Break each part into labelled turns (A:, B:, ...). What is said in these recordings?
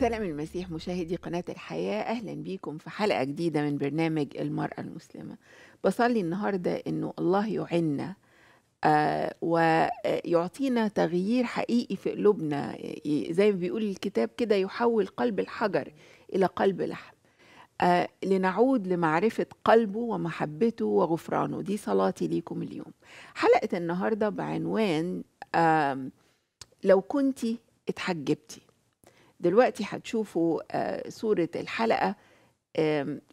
A: سلام المسيح مشاهدي قناة الحياة أهلا بيكم في حلقة جديدة من برنامج المرأة المسلمة. بصلي النهاردة أنه الله يعنا آه ويعطينا تغيير حقيقي في قلوبنا. زي ما بيقول الكتاب كده يحول قلب الحجر إلى قلب لحم. آه لنعود لمعرفة قلبه ومحبته وغفرانه. دي صلاتي ليكم اليوم. حلقة النهاردة بعنوان لو كنتي اتحجبتي. دلوقتي هتشوفوا آه، صورة الحلقة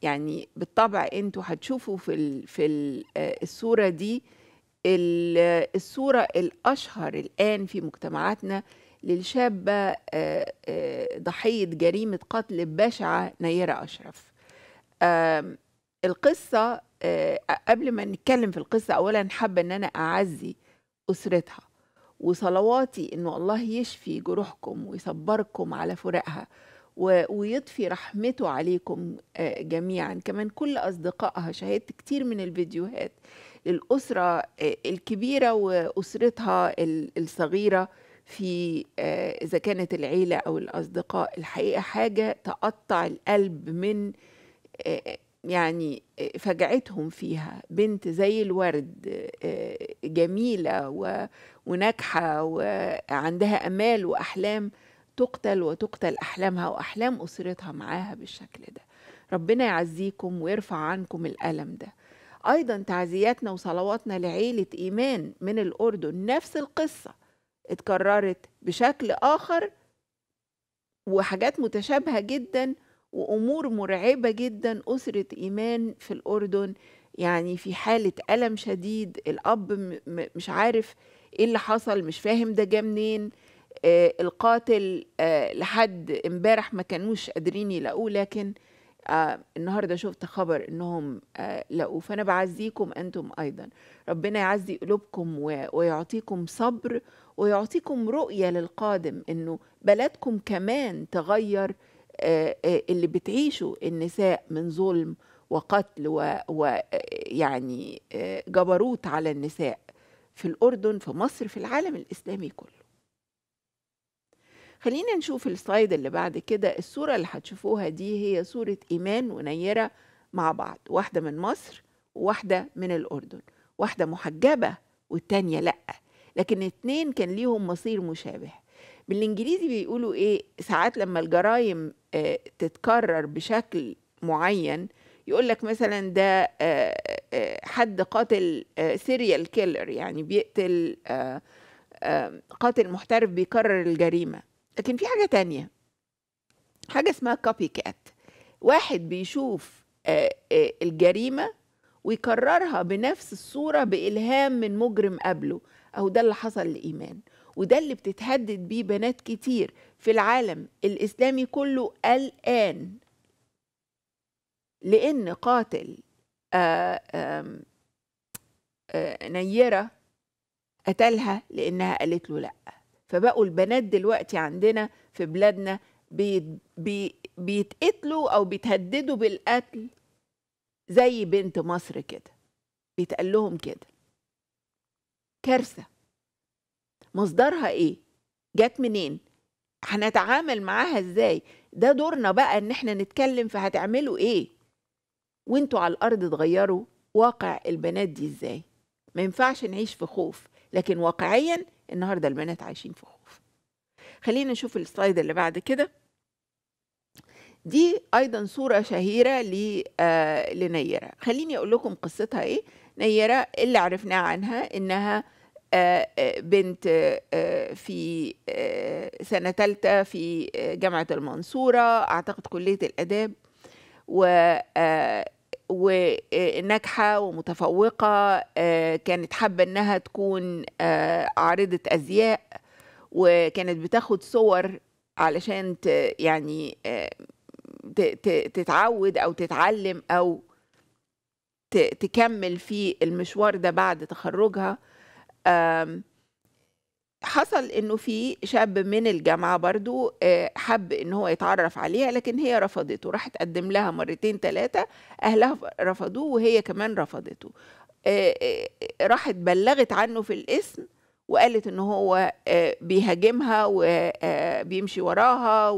A: يعني بالطبع أنتوا هتشوفوا في في آه، الصورة دي ال- الصورة الأشهر الآن في مجتمعاتنا للشابة آه، آه، ضحية جريمة قتل بشعة نيرة أشرف. القصة آه، قبل ما نتكلم في القصة أولا حابة أن أنا أعزي أسرتها. وصلواتي إنه الله يشفي جروحكم ويصبركم على فراقها ويضفي رحمته عليكم آه، جميعا. كمان كل أصدقائها شاهدت كتير من الفيديوهات للاسره آه، الكبيرة وأسرتها ال- الصغيرة في آه، إذا كانت العيلة أو الأصدقاء. الحقيقة حاجة تقطع القلب من يعني آه، فجعتهم فيها. بنت زي الورد آه، جميلة و وناجحة وعندها أمال وأحلام تقتل وتقتل أحلامها وأحلام أسرتها معاها بالشكل ده. ربنا يعزيكم ويرفع عنكم الألم ده. أيضا تعزياتنا وصلواتنا لعيلة إيمان من الأردن. نفس القصة اتكررت بشكل آخر وحاجات متشابهة جدا وأمور مرعبة جدا أسرة إيمان في الأردن يعني في حالة ألم شديد م- مش عارف إيه اللي حصل مش فاهم ده جه منين آه القاتل آه لحد امبارح ما كانوش قادرين يلاقوه لكن آه النهارده شفت خبر إنهم آه لقوه. فأنا بعزيكم أنتم أيضا. ربنا يعزي قلوبكم و- ويعطيكم صبر ويعطيكم رؤية للقادم إنه بلدكم كمان تغير اللي بتعيشه النساء من ظلم وقتل ويعني جبروت على النساء في الأردن في مصر في العالم الإسلامي كله. خلينا نشوف السلايد اللي بعد كده. الصورة اللي هتشوفوها دي هي صورة إيمان ونيرة مع بعض. واحدة من مصر وواحدة من الأردن. واحدة محجبة والتانية لأ. لكن اتنين كان ليهم مصير مشابه. بالإنجليزي بيقولوا إيه ساعات لما الجرائم آه، تتكرر بشكل معين يقول لك مثلا ده آه، آه، حد قاتل serial killer يعني بيقتل قاتل محترف بيكرر الجريمة. لكن في حاجة تانية. حاجة اسمها copycat واحد بيشوف الجريمة ويكررها بنفس الصورة بإلهام من مجرم قبله. أو ده اللي حصل لإيمان. وده اللي بتتهدد بيه بنات كتير في العالم الإسلامي كله الآن. لأن قاتل آه، آم، آه، نيرة قتلها لأنها قالت له لأ. فبقوا البنات دلوقتي عندنا في بلادنا بي بي بيتقتلوا أو بيتهددوا بالقتل زي بنت مصر كده. بيتقال لهم كده. كارثة. مصدرها إيه؟ جت منين؟ هنتعامل معاها إزاي؟ ده دورنا بقى إن إحنا نتكلم فهتعملوا إيه؟ وإنتوا على الأرض تغيروا واقع البنات دي إزاي؟ ما ينفعش نعيش في خوف لكن واقعيا النهارده البنات عايشين في خوف خلينا نشوف السلايد اللي بعد كده دي أيضا صورة شهيرة ل آه لنيرة خليني أقول لكم قصتها إيه نيرة اللي عرفناه عنها إنها بنت آه في آه سنة ثالثه في آه، جامعة المنصورة أعتقد كلية الآداب و آه، وناجحة ومتفوقة آه، كانت حابة إنها تكون آه، عارضة أزياء وكانت بتاخد صور علشان يعني آه، تتعود أو تتعلم أو تكمل في المشوار ده بعد تخرجها. حصل إنه في شاب من الجامعة برضو آه، حب إن هو يتعرف عليها لكن هي رفضته. راح تقدم لها مرتين ثلاثة أهلها رفضوه وهي كمان رفضته. آه، آه، راحت بلغت عنه في الاسم وقالت إن هو بيهاجمها وبيمشي وراها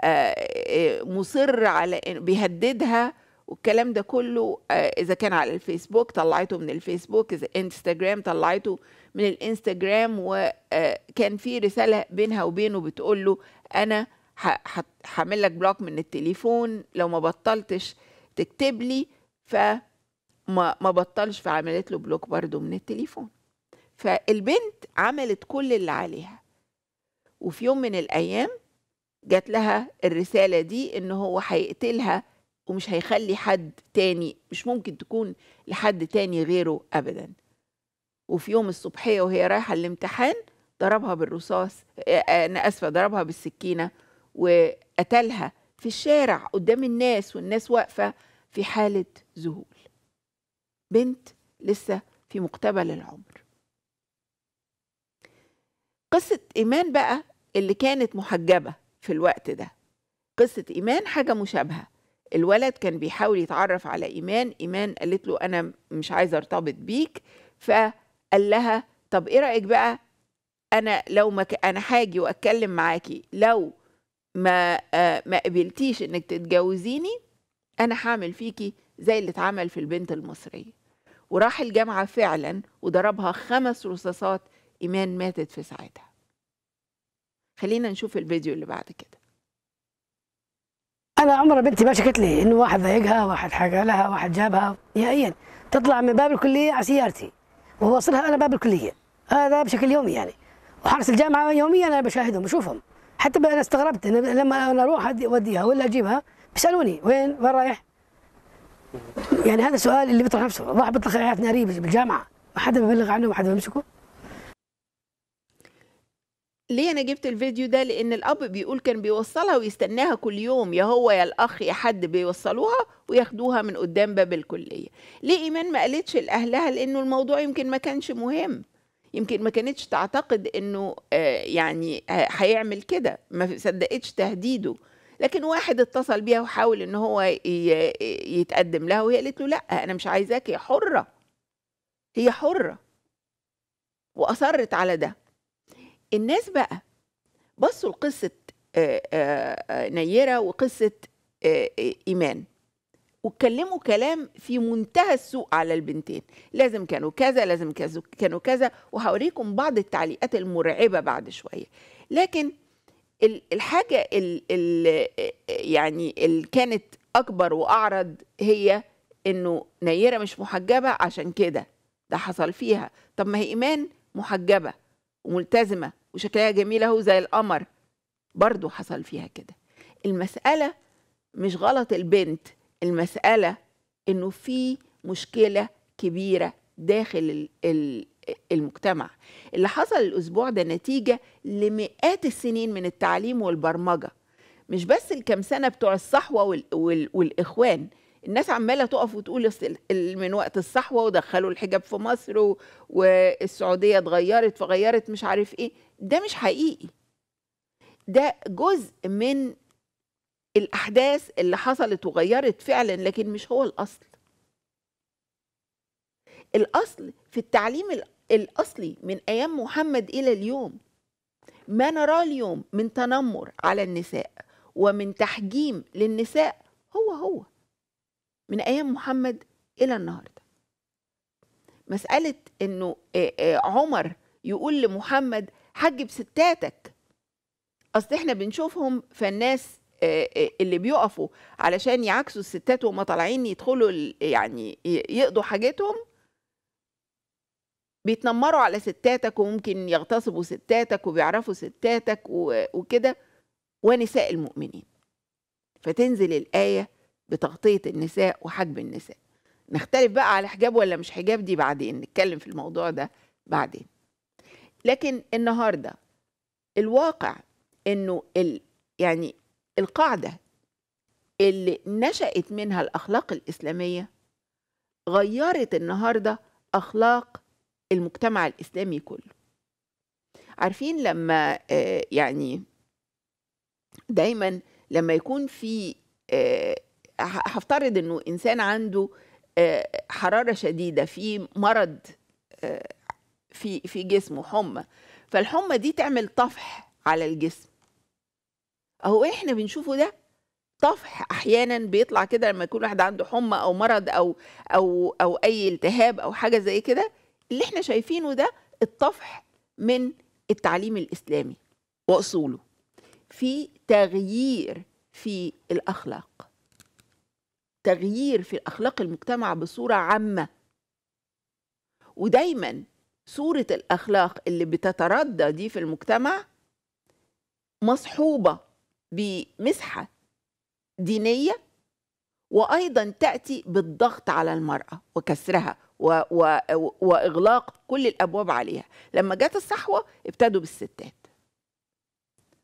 A: آه، مصر على بيهددها. والكلام ده كله آه، إذا كان على الفيسبوك طلعته من الفيسبوك إذا إنستجرام طلعته من الإنستجرام وكان في رسالة بينها وبينه بتقول له أنا هعمل لك block من التليفون لو ما بطلتش تكتب لي فما ما بطلش فعملت له block برضه من التليفون. فالبنت عملت كل اللي عليها. وفي يوم من الأيام جات لها الرسالة دي إن هو هيقتلها ومش هيخلي حد تاني مش ممكن تكون لحد تاني غيره ابدا. وفي يوم الصبحية وهي رايحة الامتحان ضربها بالرصاص أنا آسفة ضربها بالسكينة وقتلها في الشارع قدام الناس والناس واقفة في حالة ذهول. بنت لسه في مقتبل العمر. قصة إيمان بقى اللي كانت محجبة في الوقت ده. قصة إيمان حاجة مشابهة. الولد كان بيحاول يتعرف على إيمان إيمان قالت له أنا مش عايزة أرتبط بيك فقال لها طب إيه رأيك بقى أنا لو ما ك... أنا هاجي وأتكلم معاكي لو ما آه ما قبلتيش إنك تتجوزيني أنا هعمل فيكي زي اللي اتعمل في البنت المصرية. وراح الجامعة فعلا وضربها خمس رصاصات إيمان ماتت في ساعتها. خلينا نشوف الفيديو اللي بعد كده.
B: أنا عمر بنتي ما شكت لي إنه واحد ضايقها واحد حكى لها واحد جابها. نهائيا تطلع من باب الكلية على سيارتي ووصلها أنا باب الكلية. هذا بشكل يومي يعني. وحرس الجامعة يوميا أنا بشاهدهم بشوفهم حتى أنا استغربت إن لما أنا أروح أوديها ولا أجيبها بيسألوني وين؟ وين رايح؟ يعني هذا السؤال اللي بيطرح نفسه. واحد بيطلق حياه ناريه بالجامعة. ما حدا بيبلغ عنه ما حدا بيمسكه.
A: ليه أنا جبت الفيديو ده؟ لأن الأب بيقول كان بيوصلها ويستناها كل يوم يا هو يا الأخ يا حد بيوصلوها وياخدوها من قدام باب الكلية. ليه إيمان ما قالتش لأهلها؟ لأنه الموضوع يمكن ما كانش مهم. يمكن ما كانتش تعتقد إنه آه، يعني ه- هيعمل كده. ما صدقتش تهديده. لكن واحد اتصل بيها وحاول إن هو يتقدم لها وهي قالت له لأ أنا مش عايزاك هي حرة. هي حرة. وأصرت على ده. الناس بقى بصوا لقصة آه، آه، آه، نيرة وقصة إيمان. واتكلموا كلام في منتهى السوء على البنتين. لازم كانوا كذا لازم كذا كانوا كذا وهوريكم بعض التعليقات المرعبة بعد شوية. لكن ال- الحاجة ال ال يعني اللي كانت أكبر وأعرض هي إنه نيرة مش محجبة عشان كده. ده حصل فيها. طب ما هي إيمان محجبة. وملتزمة وشكلها جميل أهو زي القمر. برضو حصل فيها كده. المسألة مش غلط البنت المسألة إنه في مشكلة كبيرة داخل ال- ال- المجتمع. اللي حصل الأسبوع ده نتيجة لمئات السنين من التعليم والبرمجة. مش بس الكام سنة بتوع الصحوة وال وال والإخوان الناس عمالة تقف وتقول من وقت الصحوة ودخلوا الحجاب في مصر و- والسعودية اتغيرت فغيرت مش عارف إيه. ده مش حقيقي. ده جزء من الأحداث اللي حصلت وغيرت فعلا لكن مش هو الأصل. الأصل في التعليم ال- الأصلي من أيام محمد إلى اليوم ما نراه اليوم من تنمر على النساء ومن تحجيم للنساء هو هو. من أيام محمد إلى النهاردة. مسألة إنه عمر يقول لمحمد حجب ستاتك. أصل إحنا بنشوفهم فالناس اللي بيقفوا علشان يعكسوا الستات وهم طالعين يدخلوا يعني يقضوا حاجتهم بيتنمروا على ستاتك وممكن يغتصبوا ستاتك وبيعرفوا ستاتك وكده ونساء المؤمنين. فتنزل الآية بتغطية النساء وحجب النساء. نختلف بقى على حجاب ولا مش حجاب دي بعدين نتكلم في الموضوع ده بعدين. لكن النهارده الواقع إنه ال يعني القاعدة اللي نشأت منها الأخلاق الإسلامية غيرت النهارده أخلاق المجتمع الإسلامي كله. عارفين لما آه، يعني دايما لما يكون في آه، هفترض إنه إنسان عنده آه، حرارة شديدة في مرض آه، في في جسمه حمى. فالحمى دي تعمل طفح على الجسم. أهو إحنا بنشوفه ده طفح. أحيانا بيطلع كده لما يكون واحد عنده حمى أو مرض أو أو أو أي التهاب أو حاجة زي كده اللي إحنا شايفينه ده الطفح من التعليم الإسلامي وأصوله في تغيير في الأخلاق. تغيير في اخلاق المجتمع بصورة عامة. ودايما صورة الأخلاق اللي بتتردى دي في المجتمع مصحوبة بمسحة دينية وأيضا تأتي بالضغط على المرأة وكسرها و و وإغلاق كل الأبواب عليها. لما جت الصحوة ابتدوا بالستات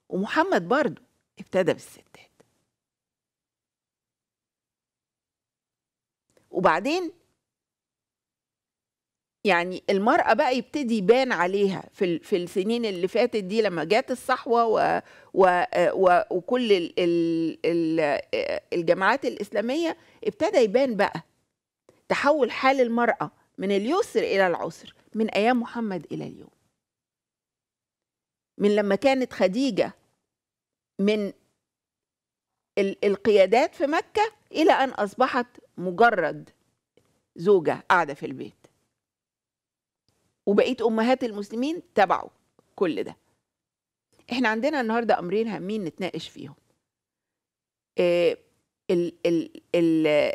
A: ومحمد برضو ابتدى بالستات. وبعدين يعني المرأة بقى يبتدي يبان عليها في في السنين اللي فاتت دي لما جات الصحوة و و و وكل ال ال ال الجماعات الإسلامية ابتدى يبان بقى تحول حال المرأة من اليسر إلى العسر من أيام محمد إلى اليوم. من لما كانت خديجة من ال- القيادات في مكة إلى أن أصبحت مجرد زوجة قاعدة في البيت. وبقيت أمهات المسلمين تبعوا كل ده. إحنا عندنا النهاردة أمرين هامين نتناقش فيهم. آه، ال ال ال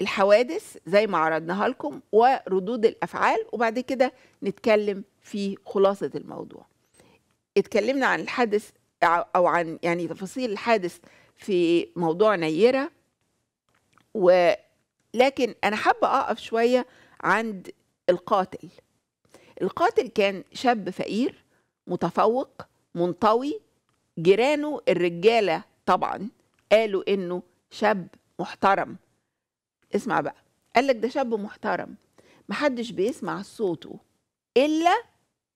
A: الحوادث زي ما عرضناها لكم وردود الأفعال وبعد كده نتكلم في خلاصة الموضوع. اتكلمنا عن الحادث أو عن يعني تفاصيل الحادث في موضوع نيرة. ولكن أنا حابة أقف شوية عند القاتل. القاتل كان شاب فقير متفوق منطوي جيرانه الرجالة طبعا قالوا إنه شاب محترم. اسمع بقى قال لك ده شاب محترم محدش بيسمع صوته إلا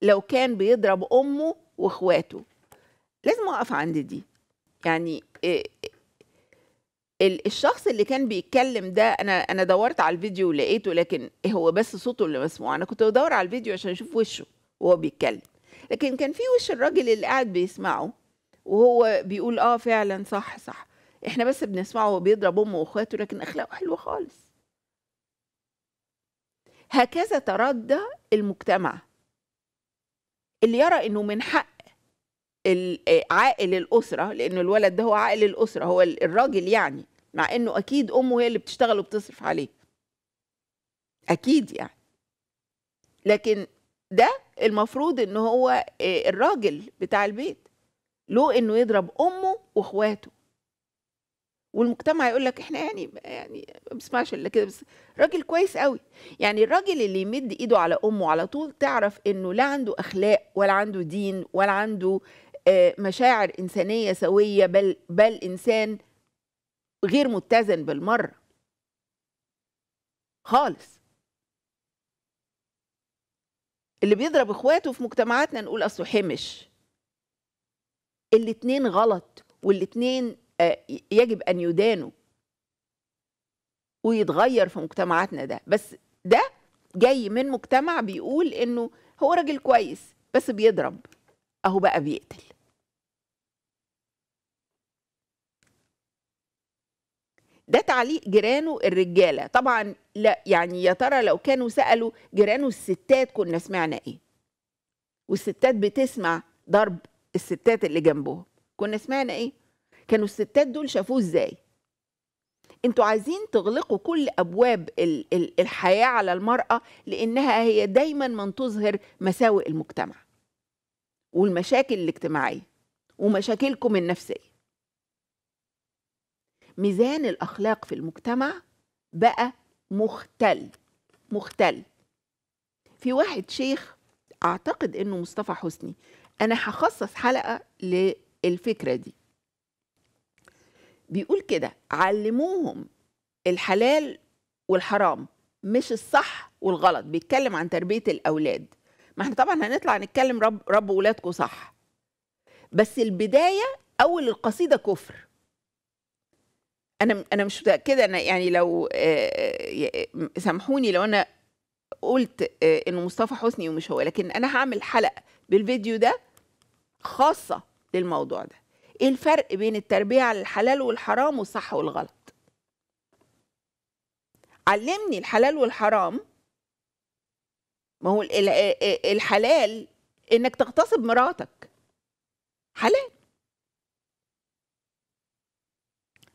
A: لو كان بيضرب أمه وإخواته. لازم أقف عند دي. يعني إيه الشخص اللي كان بيتكلم ده أنا أنا دورت على الفيديو ولقيته لكن هو بس صوته اللي مسموع. أنا كنت بدور على الفيديو عشان أشوف وشه وهو بيتكلم. لكن كان في وش الراجل اللي قاعد بيسمعه وهو بيقول آه فعلا صح صح. إحنا بس بنسمعه وهو بيضرب أمه وأخواته لكن أخلاقه حلوة خالص. هكذا تردى المجتمع. اللي يرى إنه من حق عائل الأسرة لأنه الولد ده هو عائل الأسرة هو ال- الراجل يعني. مع إنه أكيد أمه هي اللي بتشتغل وبتصرف عليه أكيد يعني. لكن ده المفروض إن هو آه، الراجل بتاع البيت له إنه يضرب أمه وأخواته. والمجتمع يقول لك إحنا يعني يعني ما بنسمعش إلا كده بس راجل كويس قوي. يعني الراجل اللي يمد إيده على أمه على طول تعرف إنه لا عنده أخلاق ولا عنده دين ولا عنده آه، مشاعر إنسانية سوية بل بل إنسان غير متزن بالمرة. خالص. اللي بيضرب إخواته في مجتمعاتنا نقول أصله حمش. الاتنين غلط والاتنين آه، يجب أن يدانوا ويتغير في مجتمعاتنا ده. بس ده جاي من مجتمع بيقول إنه هو راجل كويس بس بيضرب. أهو بقى بيقتل. ده تعليق جيرانه الرجالة. طبعا لا يعني يا ترى لو كانوا سألوا جيرانه الستات كنا سمعنا إيه؟ والستات بتسمع ضرب الستات اللي جنبهم. كنا سمعنا إيه؟ كانوا الستات دول شافوه إزاي؟ أنتوا عايزين تغلقوا كل أبواب ال- ال- الحياة على المرأة لأنها هي دايما من تظهر مساوئ المجتمع والمشاكل الاجتماعية ومشاكلكم النفسية. ميزان الأخلاق في المجتمع بقى مختل مختل. في واحد شيخ أعتقد إنه مصطفى حسني أنا هخصص حلقة للفكرة دي. بيقول كده علموهم الحلال والحرام مش الصح والغلط. بيتكلم عن تربية الأولاد. ما إحنا طبعا هنطلع نتكلم رب رب ولادكم صح. بس البداية أول القصيدة كفر. أنا أنا مش متأكدة أنا يعني لو آه، آه، سامحوني لو أنا قلت آه، إنه مصطفى حسني ومش هو لكن أنا هعمل حلقة بالفيديو ده خاصة للموضوع ده. إيه الفرق بين التربية على الحلال والحرام والصح والغلط؟ علمني الحلال والحرام. ما هو ال- ال- الحلال إنك تغتصب مراتك. حلال.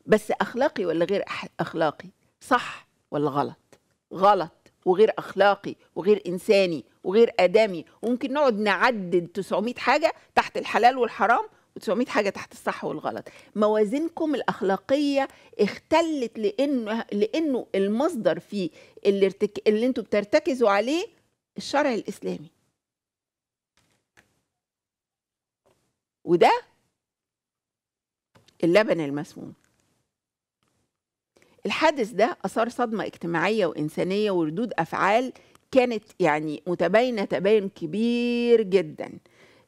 A: بس أخلاقي ولا غير أخلاقي؟ صح ولا غلط؟ غلط وغير أخلاقي وغير إنساني وغير آدمي. وممكن نقعد نعدد 900 حاجة تحت الحلال والحرام و900 حاجة تحت الصح والغلط. موازينكم الأخلاقية اختلت لأنه لأنه المصدر فيه اللي, ارتك... اللي أنتوا بترتكزوا عليه الشرع الإسلامي. وده اللبن المسموم. الحادث ده أثار صدمة اجتماعية وإنسانية وردود أفعال كانت يعني متباينة تباين كبير جدا.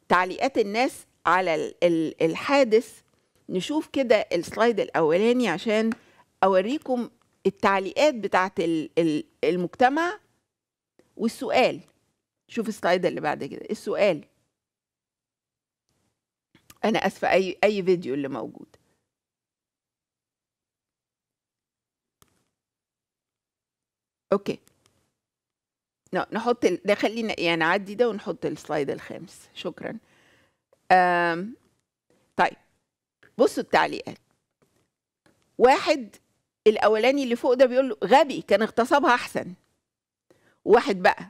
A: تعليقات الناس على ال- ال- الحادث نشوف كده السلايد الأولاني عشان أوريكم التعليقات بتاعت ال- ال- المجتمع والسؤال. شوف ال slide اللي بعد كده. السؤال. أنا آسفة أي أي فيديو اللي موجود. okay. نحط. ده خلينا يعني نعدي ده ونحط ال slide الخامس. شكرا. أم... طيب. بصوا التعليقات. واحد الأولاني اللي فوق ده بيقول له غبي كان اغتصابها أحسن. واحد بقى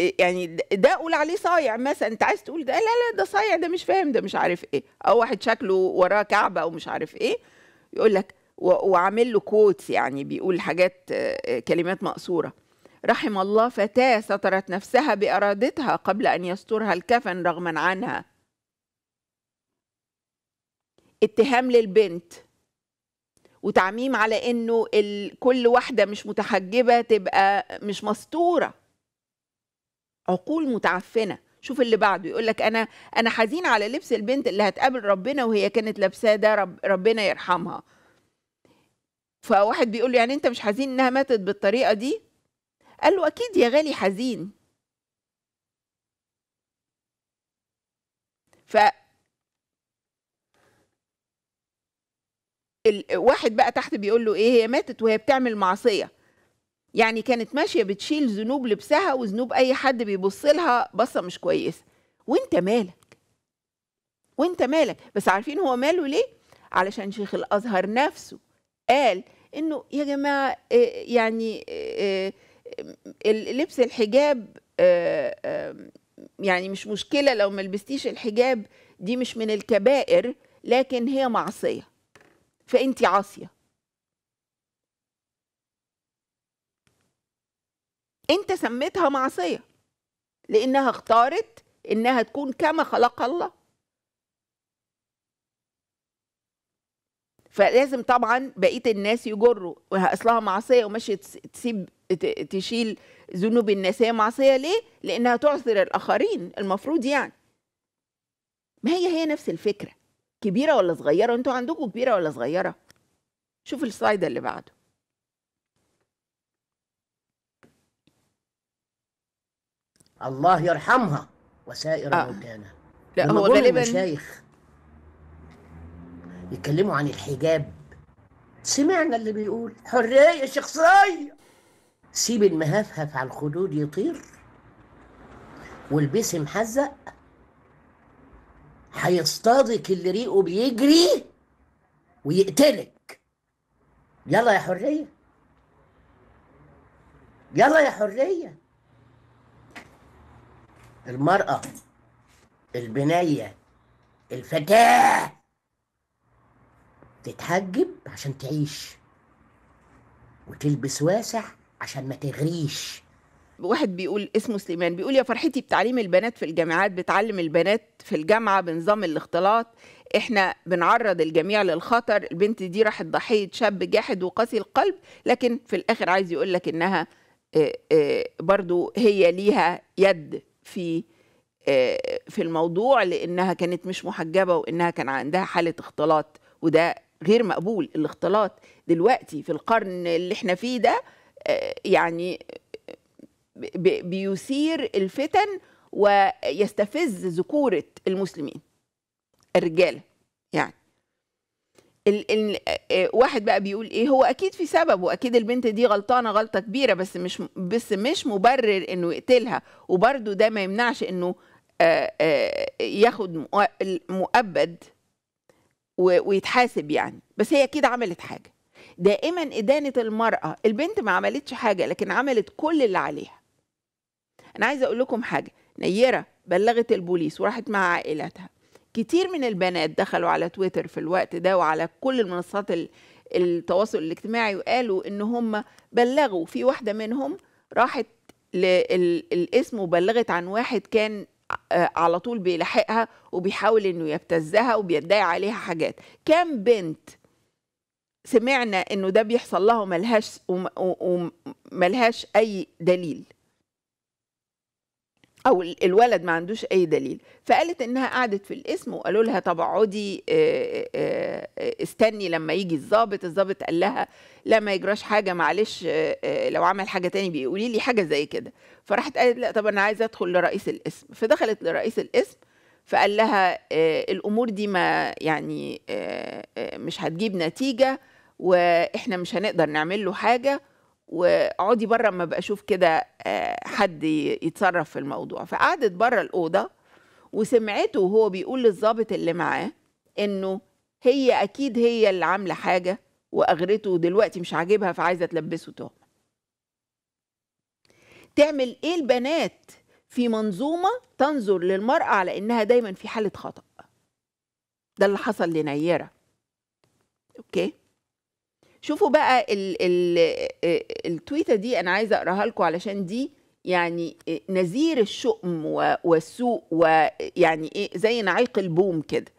A: إيه يعني ده قول عليه صايع مثلا. أنت عايز تقول ده؟ لا لا ده صايع ده مش فاهم ده مش عارف إيه. أو واحد شكله وراه كعبة أو مش عارف إيه. يقول لك وعامل له كوتس يعني بيقول حاجات آه، كلمات مقصورة. رحم الله فتاة سترت نفسها بإرادتها قبل أن يسترها الكفن رغما عنها. اتهام للبنت. وتعميم على إنه. كل واحدة مش متحجبة تبقى مش مستورة. عقول متعفنة. شوف اللي بعده يقول لك أنا أنا حزين على لبس البنت اللي هتقابل ربنا وهي كانت لابساه ده رب... ربنا يرحمها. فواحد بيقول له يعني أنت مش حزين إنها ماتت بالطريقة دي؟ قال له أكيد يا غالي حزين. ف الواحد بقى تحت بيقول له إيه هي ماتت وهي بتعمل معصية. يعني كانت ماشية بتشيل ذنوب لبسها وذنوب أي حد بيبص لها بصة مش كويسة. وأنت مالك؟ وأنت مالك؟ بس عارفين هو ماله ليه؟ علشان شيخ الأزهر نفسه قال إنه يا جماعة إيه يعني إيه ال- لبس الحجاب آه، آه، يعني مش مشكلة لو ما لبستيش الحجاب دي مش من الكبائر لكن هي معصية. فأنت عاصية. أنت سميتها معصية لأنها اختارت إنها تكون كما خلق الله. فلازم طبعا بقية الناس يجروا. اصلها معصية وماشيه تس- تسيب تشيل ذنوب الناس. هي معصية ليه؟ لأنها تعثر الآخرين المفروض يعني. ما هي هي نفس الفكرة. كبيرة ولا صغيرة؟ أنتوا عندكم كبيرة ولا صغيرة؟ شوف السلايد اللي بعده.
C: الله يرحمها وسائر
A: آه.
C: موتانا
A: لا هو غالبا
C: المشايخ يتكلموا عن الحجاب. سمعنا اللي بيقول حرية شخصية سيب المهفهف على الخدود يطير والبسي محزق هيصطادك اللي ريقه بيجري ويقتلك. يلا يا حرية. يلا يا حرية. المرأة البنية الفتاة تتحجب عشان تعيش. وتلبس واسع عشان ما تغريش.
A: واحد بيقول اسمه سليمان بيقول يا فرحتي بتعليم البنات في الجامعات بتعلم البنات في الجامعة بنظام الاختلاط. إحنا بنعرض الجميع للخطر. البنت دي راحت ضحية شاب جاحد وقاسي القلب لكن في الآخر عايز يقول لك إنها آه، برضو هي ليها يد في في الموضوع لأنها كانت مش محجبة وإنها كان عندها حالة اختلاط. وده غير مقبول الاختلاط دلوقتي في القرن اللي إحنا فيه ده آه، يعني ب- بيثير الفتن ويستفز ذكورة المسلمين الرجالة يعني. ال ال آه، واحد بقى بيقول إيه هو أكيد في سبب وأكيد البنت دي غلطانة غلطة كبيرة بس مش بس مش مبرر إنه يقتلها وبرده ده ما يمنعش إنه آه، آه، ياخد مؤ- مؤبد ويتحاسب يعني. بس هي كده عملت حاجة. دائما إدانة المرأة البنت ما عملتش حاجة لكن عملت كل اللي عليها. أنا عايزة أقول لكم حاجة. نيرة بلغت البوليس وراحت مع عائلتها كتير من البنات دخلوا على تويتر في الوقت ده وعلى كل المنصات ال- التواصل الاجتماعي وقالوا إن هم بلغوا. في واحدة منهم راحت للاسم وبلغت عن واحد كان على طول بيلاحقها وبيحاول إنه يبتزها وبيدعي عليها حاجات. كام بنت سمعنا إنه ده بيحصل لها وملهاش وملهاش أي دليل. أو ال- الولد ما عندوش أي دليل. فقالت إنها قعدت في الاسم وقالوا لها طب اقعدي آه، آه، آه، استني لما يجي الضابط. الضابط قال لها لا ما يجراش حاجة معلش لو عمل حاجة تاني بيقولي لي حاجة زي كده. فراحت قالت لا طب أنا عايزة أدخل لرئيس الاسم فدخلت لرئيس الاسم فقال لها الأمور دي ما يعني مش هتجيب نتيجة وإحنا مش هنقدر نعمل له حاجة. واقعدي بره اما ابقى أشوف كده آه، حد يتصرف في الموضوع. فقعدت بره الأوضة وسمعته وهو بيقول للضابط اللي معاه إنه هي أكيد هي اللي عاملة حاجة وأغرته ودلوقتي مش عاجبها فعايزة تلبسه تهمه تعمل إيه البنات في منظومة تنظر للمرأة على إنها دايما في حالة خطأ؟ ده اللي حصل لنيرة. أوكي؟ شوفوا بقى ال ال آه، التويتة دي أنا عايزة أقراها لكم علشان دي يعني نذير الشؤم والسوء ويعني إيه زي نعيق البوم كده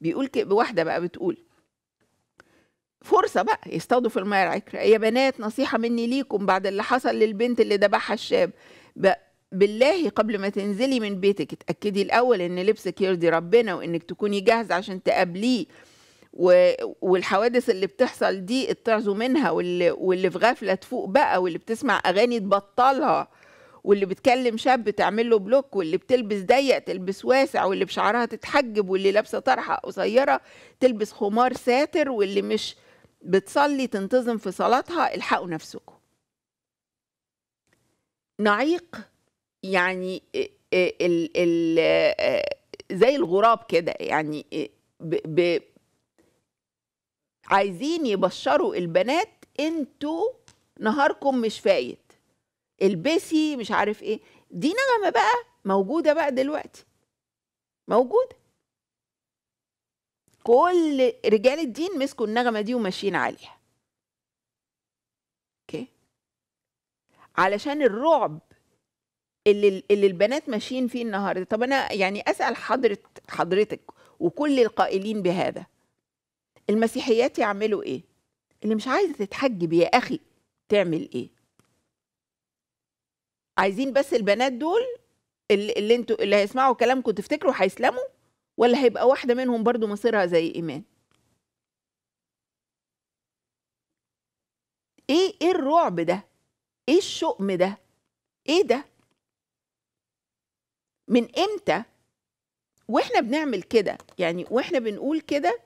A: بيقول واحدة بقى بتقول فرصة بقى يصطادوا في المية العكرة يا بنات نصيحة مني ليكم بعد اللي حصل للبنت اللي ذبحها الشاب. بالله قبل ما تنزلي من بيتك اتأكدي الأول إن لبسك يرضي ربنا وإنك تكوني جاهزة عشان تقابليه. والحوادث اللي بتحصل دي اتعظوا منها واللي... واللي في غفلة تفوق بقى واللي بتسمع أغاني تبطلها واللي بتكلم شاب تعمل له بلوك واللي بتلبس ضيق تلبس واسع واللي بشعرها تتحجب واللي لابسة طرحة قصيرة تلبس خمار ساتر واللي مش بتصلي تنتظم في صلاتها الحقوا نفسكم. نعيق يعني ال ال زي الغراب كده يعني ب ب عايزين يبشروا البنات أنتوا نهاركم مش فايت. البسي مش عارف إيه. دي نغمة بقى موجودة بقى دلوقتي. موجودة. كل رجال الدين مسكوا النغمة دي وماشيين عليها. okay؟ علشان الرعب اللي اللي البنات ماشيين فيه النهارده. طب أنا يعني أسأل حضرة حضرتك وكل القائلين بهذا. المسيحيات يعملوا إيه؟ اللي مش عايزة تتحجب يا أخي تعمل إيه؟ عايزين بس البنات دول اللي, اللي أنتوا اللي هيسمعوا كلامكم تفتكروا هيسلموا؟ ولا هيبقى واحدة منهم برضو مصيرها زي إيمان؟ إيه إيه الرعب ده؟ إيه الشؤم ده؟ إيه ده؟ من إمتى؟ وإحنا بنعمل كده؟ يعني وإحنا بنقول كده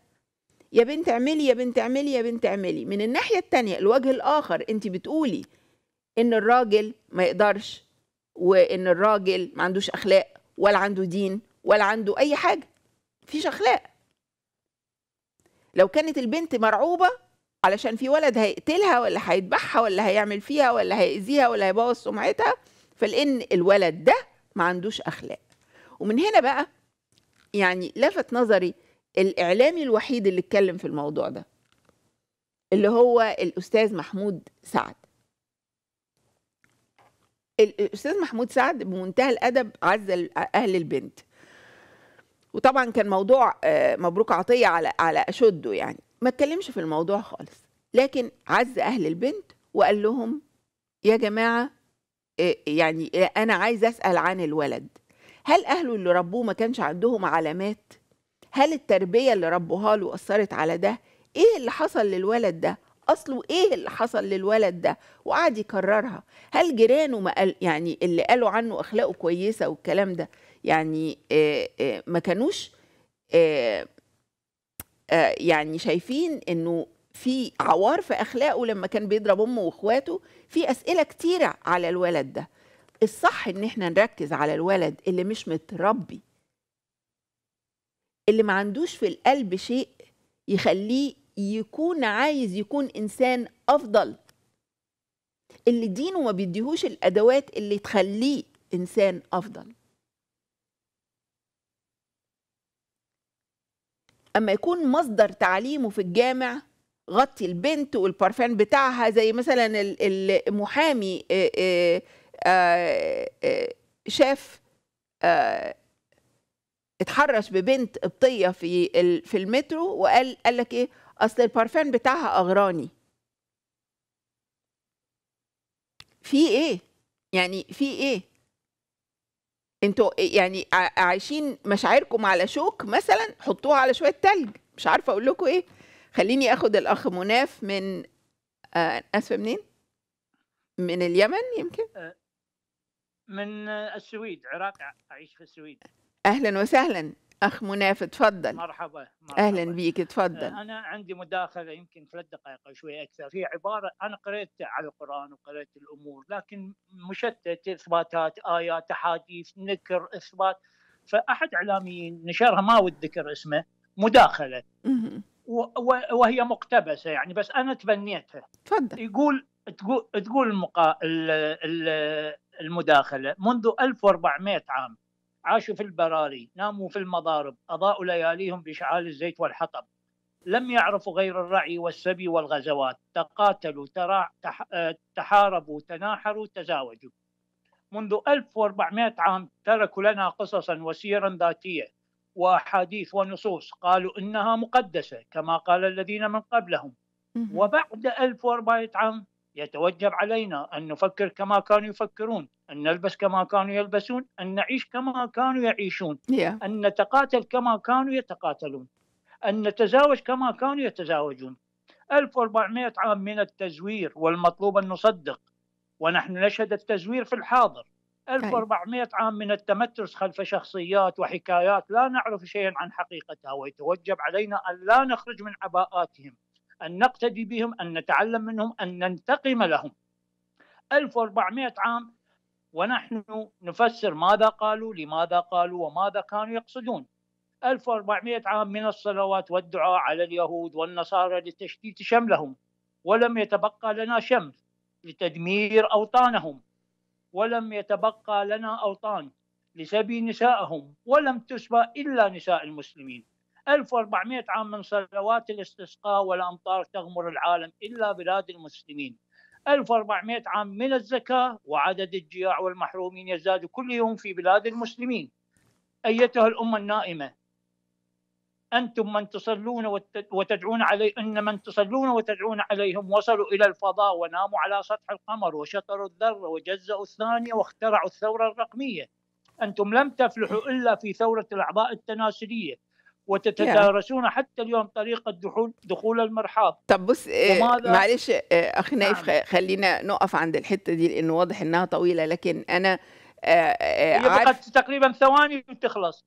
A: يا بنت اعملي يا بنت اعملي يا بنت اعملي. من الناحية التانية الوجه الآخر انت بتقولي إن الراجل ما يقدرش وإن الراجل ما عندوش أخلاق ولا عنده دين ولا عنده أي حاجة. مفيش أخلاق. لو كانت البنت مرعوبة علشان في ولد هيقتلها ولا هيذبحها ولا هيعمل فيها ولا هيأذيها ولا هيبوظ سمعتها فلأن الولد ده ما عندوش أخلاق. ومن هنا بقى يعني لفت نظري الإعلامي الوحيد اللي اتكلم في الموضوع ده اللي هو الأستاذ محمود سعد. الأستاذ محمود سعد بمنتهى الأدب عز أهل البنت. وطبعا كان موضوع مبروك عطية على على أشده يعني. ما اتكلمش في الموضوع خالص لكن عز أهل البنت وقال لهم يا جماعة يعني أنا عايز أسأل عن الولد. هل أهله اللي ربوه ما كانش عندهم علامات هل التربية اللي ربوها له أثرت على ده؟ إيه اللي حصل للولد ده؟ أصله إيه اللي حصل للولد ده؟ وقعد يكررها. هل جيرانه ما قال يعني اللي قالوا عنه أخلاقه كويسة والكلام ده يعني ما كانوش يعني شايفين إنه في عوار في أخلاقه لما كان بيضرب أمه وإخواته؟ في أسئلة كتيرة على الولد ده. الصح إن إحنا نركز على الولد اللي مش متربي. اللي ما عندوش في القلب شيء يخليه يكون عايز يكون إنسان أفضل. اللي دينه ما بيديهوش الأدوات اللي تخليه إنسان أفضل. أما يكون مصدر تعليمه في الجامع غطي البنت والبارفان بتاعها زي مثلا ال- المحامي آه، آه، آه، شاف اتحرش ببنت قبطيه في في المترو وقال قال لك إيه؟ أصل البارفان بتاعها أغراني. في إيه؟ يعني في إيه؟ أنتوا يعني عايشين مشاعركم على شوك مثلا حطوها على شوية تلج. مش عارفة أقول لكم إيه. خليني آخد الأخ مناف من آه آسفة منين؟ من اليمن يمكن؟
D: من السويد عراق اعيش في السويد.
A: أهلا وسهلا. أخ مناف اتفضل
D: مرحبا, مرحبا.
A: أهلا بيك اتفضل
D: أنا عندي مداخلة يمكن ثلاث دقائق أو شوي أكثر. هي عبارة أنا قريت على القرآن وقريت الأمور لكن مشتت إثباتات آيات أحاديث نكر إثبات. فأحد إعلاميين نشرها ما ود ذكر اسمه مداخلة. وهي مقتبسة يعني بس أنا تبنيتها.
A: اتفضل
D: يقول تقول تقول المقا... ال- ال- المداخلة منذ 1400 عام. عاشوا في البراري ناموا في المضارب اضاءوا لياليهم باشعال الزيت والحطب. لم يعرفوا غير الرعي والسبي والغزوات. تقاتلوا ترا... تح... تحاربوا تناحروا تزاوجوا. منذ 1400 عام تركوا لنا قصصا وسيرا ذاتية وأحاديث ونصوص. قالوا إنها مقدسة كما قال الذين من قبلهم. وبعد 1400 عام يتوجب علينا أن نفكر كما كانوا يفكرون أن نلبس كما كانوا يلبسون أن نعيش كما كانوا يعيشون
A: Yeah.
D: أن نتقاتل كما كانوا يتقاتلون أن نتزاوج كما كانوا يتزاوجون. 1400 عام من التزوير والمطلوب أن نصدق ونحن نشهد التزوير في الحاضر. 1400 عام من التمترس خلف شخصيات وحكايات لا نعرف شيئا عن حقيقتها ويتوجب علينا أن لا نخرج من عباءاتهم. أن نقتدي بهم أن نتعلم منهم أن ننتقم لهم. 1400 عام ونحن نفسر ماذا قالوا لماذا قالوا وماذا كانوا يقصدون. 1400 عام من الصلوات والدعاء على اليهود والنصارى لتشتيت شملهم ولم يتبقى لنا شمل لتدمير أوطانهم ولم يتبقى لنا أوطان لسبي نسائهم ولم تسبى إلا نساء المسلمين. 1400 عام من صلوات الاستسقاء والأمطار تغمر العالم إلا بلاد المسلمين. 1400 عام من الزكاة وعدد الجياع والمحرومين يزداد كل يوم في بلاد المسلمين. أيتها الأمة النائمة. أنتم من تصلون وت- وتدعون علي إن من تصلون وتدعون عليهم وصلوا إلى الفضاء وناموا على سطح القمر وشطروا الذرة وجزأوا الثانية واخترعوا الثورة الرقمية. أنتم لم تفلحوا إلا في ثورة الأعضاء التناسلية. وتتدارسون حتى اليوم طريقة دخول دخول المرحاض.
A: طب بص آه، معلش آه، اخ نايف
D: نعم.
A: خلينا نقف عند الحتة دي لأنه واضح إنها طويلة لكن أنا آه،
D: هي
A: عارف
D: بقت تقريبا ثواني وتخلص.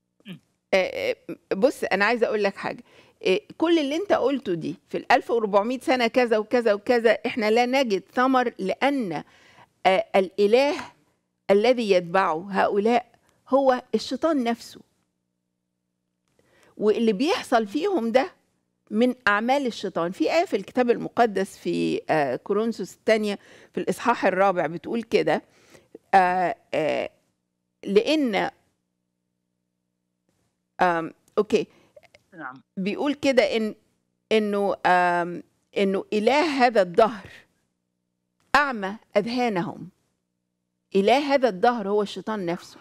A: بص أنا عايزه أقول لك حاجة. آه، كل اللي أنت قلته دي في ال 1400 سنة كذا وكذا وكذا إحنا لا نجد ثمر لأن آه، الإله الذي يتبعه هؤلاء هو الشيطان نفسه. واللي بيحصل فيهم ده من أعمال الشيطان. في آية في الكتاب المقدس في آه، كورنثوس الثانية في الإصحاح الرابع بتقول كده آه، آه، لأن آم، أوكي.
D: نعم.
A: بيقول كده إن إنه آم، إنه إله هذا الدهر أعمى أذهانهم. إله هذا الدهر هو الشيطان نفسه.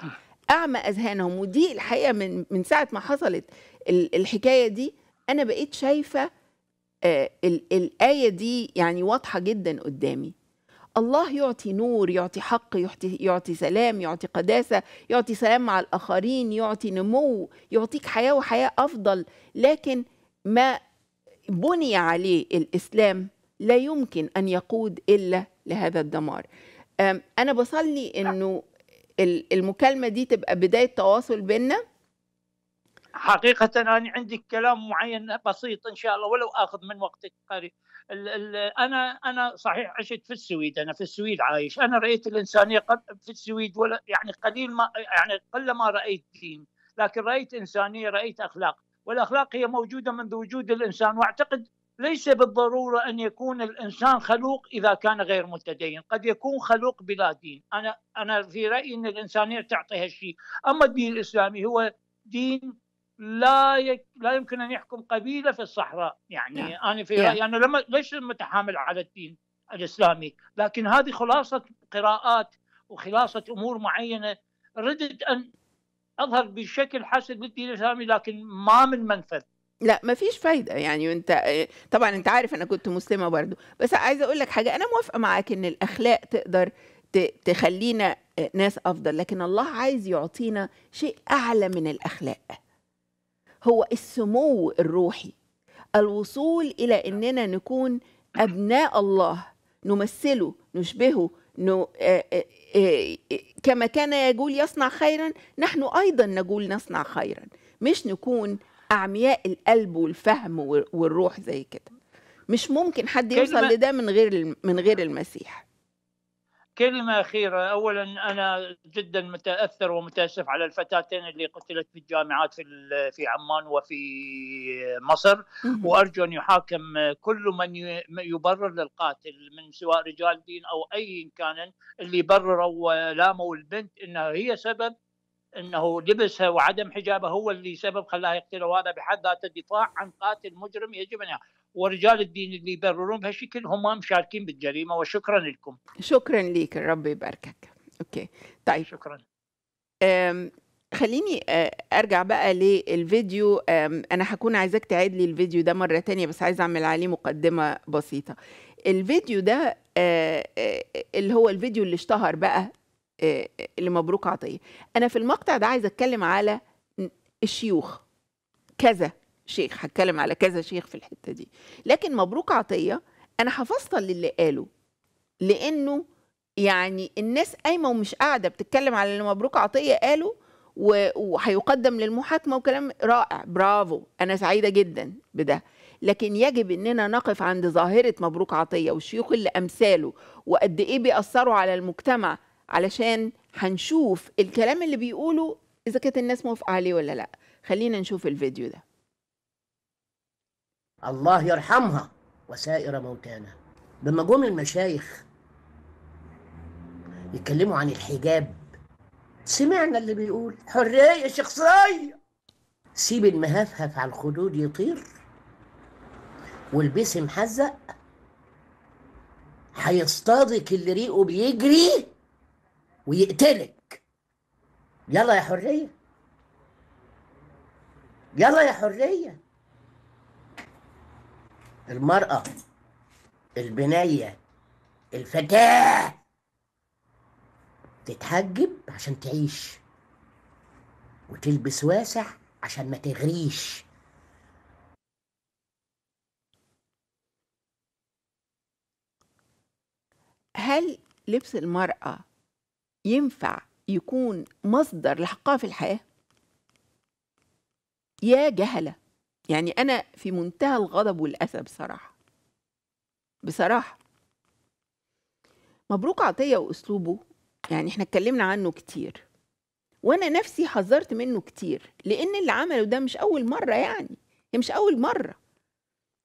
A: أعمى أذهانهم. ودي الحقيقة من من ساعة ما حصلت الحكاية دي أنا بقيت شايفة آه، ال- الآية دي يعني واضحة جدا قدامي. الله يعطي نور يعطي حق يعطي يعطي سلام يعطي قداسة يعطي سلام مع الآخرين يعطي نمو يعطيك حياة وحياة أفضل. لكن ما بني عليه الإسلام لا يمكن أن يقود إلا لهذا الدمار. أم، أنا بصلي إنه ال- المكالمة دي تبقى بداية تواصل بينا.
D: حقيقة أنا عندي كلام معين بسيط إن شاء الله ولو آخذ من وقتك ال- أنا أنا صحيح عشت في السويد أنا في السويد عايش. أنا رأيت الإنسانية في السويد ولا يعني قليل ما يعني قل ما رأيت دين. لكن رأيت إنسانية رأيت أخلاق. والأخلاق هي موجودة منذ وجود الإنسان وأعتقد ليس بالضرورة أن يكون الإنسان خلوق إذا كان غير متدين. قد يكون خلوق بلا دين. أنا أنا في رأيي أن الإنسانية تعطي هالشيء أما الدين الإسلامي هو دين لا يك... لا يمكن أن يحكم قبيلة في الصحراء. يعني
A: نعم.
D: أنا في. رأيي أنا لما ليش متحامل على الدين الإسلامي؟ لكن هذه خلاصة قراءات وخلاصة أمور معينة. ردت أن أظهر بشكل حسن للدين الإسلامي لكن ما من منفذ.
A: لا مفيش فايدة. يعني وانت طبعا أنت عارف أنا كنت مسلمة برضو. بس عايزة أقول لك حاجة أنا موافقة معاك إن الأخلاق تقدر تخلينا ناس أفضل لكن الله عايز يعطينا شيء أعلى من الأخلاق. هو السمو الروحي الوصول إلى إننا نكون أبناء الله نمثله نشبهه ن... آه، آه، آه، كما كان يقول يصنع خيرا نحن أيضا نقول نصنع خيرا مش نكون أعمياء القلب والفهم وال- والروح زي كده. مش ممكن حد يوصل لده من غير من غير المسيح.
D: كلمة أخيرة. أولا أنا جدا متأثر ومتأسف على الفتاتين اللي قتلت في الجامعات في في عمان وفي مصر.
A: مهم.
D: وأرجو أن يحاكم كل من يبرر للقاتل من سواء رجال دين أو أي كان اللي برروا ولاموا البنت إنها هي سبب إنه لبسها وعدم حجابها هو اللي سبب خلاها يقتلها وهذا بحد ذاته دفاع عن قاتل مجرم يجب أن ورجال الدين اللي يبررون بهالشكل هم مشاركين بالجريمة وشكرا لكم.
A: شكرا ليك الرب يباركك. أوكي طيب.
D: شكرا.
A: أم، خليني أرجع بقى للفيديو. أنا هكون عايزاك تعيد لي الفيديو ده مرة تانية بس عايزه أعمل عليه مقدمة بسيطة. الفيديو ده اللي هو الفيديو اللي اشتهر بقى اللي مبروك عطية. أنا في المقطع ده عايزه أتكلم على الشيوخ. كذا. شيخ هتكلم على كذا شيخ في الحتة دي. لكن مبروك عطية أنا هفصل للي قاله لأنه يعني الناس قايمة ومش قاعدة بتتكلم على اللي مبروك عطية قاله وهيقدم للمحاكمة وكلام رائع. برافو أنا سعيدة جدا بده. لكن يجب إننا نقف عند ظاهرة مبروك عطية والشيوخ اللي أمثاله وقد إيه بيأثروا على المجتمع علشان هنشوف الكلام اللي بيقوله إذا كانت الناس موافقة عليه ولا لأ. خلينا نشوف الفيديو ده.
C: الله يرحمها وسائر موتانا. لما جم المشايخ يتكلموا عن الحجاب سمعنا اللي بيقول حرية شخصية سيب المهفهف على الخدود يطير والبسي محزق هيصطادك اللي ريقه بيجري ويقتلك. يلا يا حرية. يلا يا حرية. المرأة البنية الفتاة. تتحجب عشان تعيش. وتلبس واسع عشان ما تغريش.
A: هل لبس المرأة ينفع يكون مصدر لحقها في الحياة؟ يا جهلة. يعني أنا في منتهى الغضب والأسى بصراحة. بصراحة. مبروك عطية وأسلوبه. يعني إحنا اتكلمنا عنه كتير. وأنا نفسي حذرت منه كتير. لأن اللي عمله ده مش أول مرة يعني. هي مش أول مرة.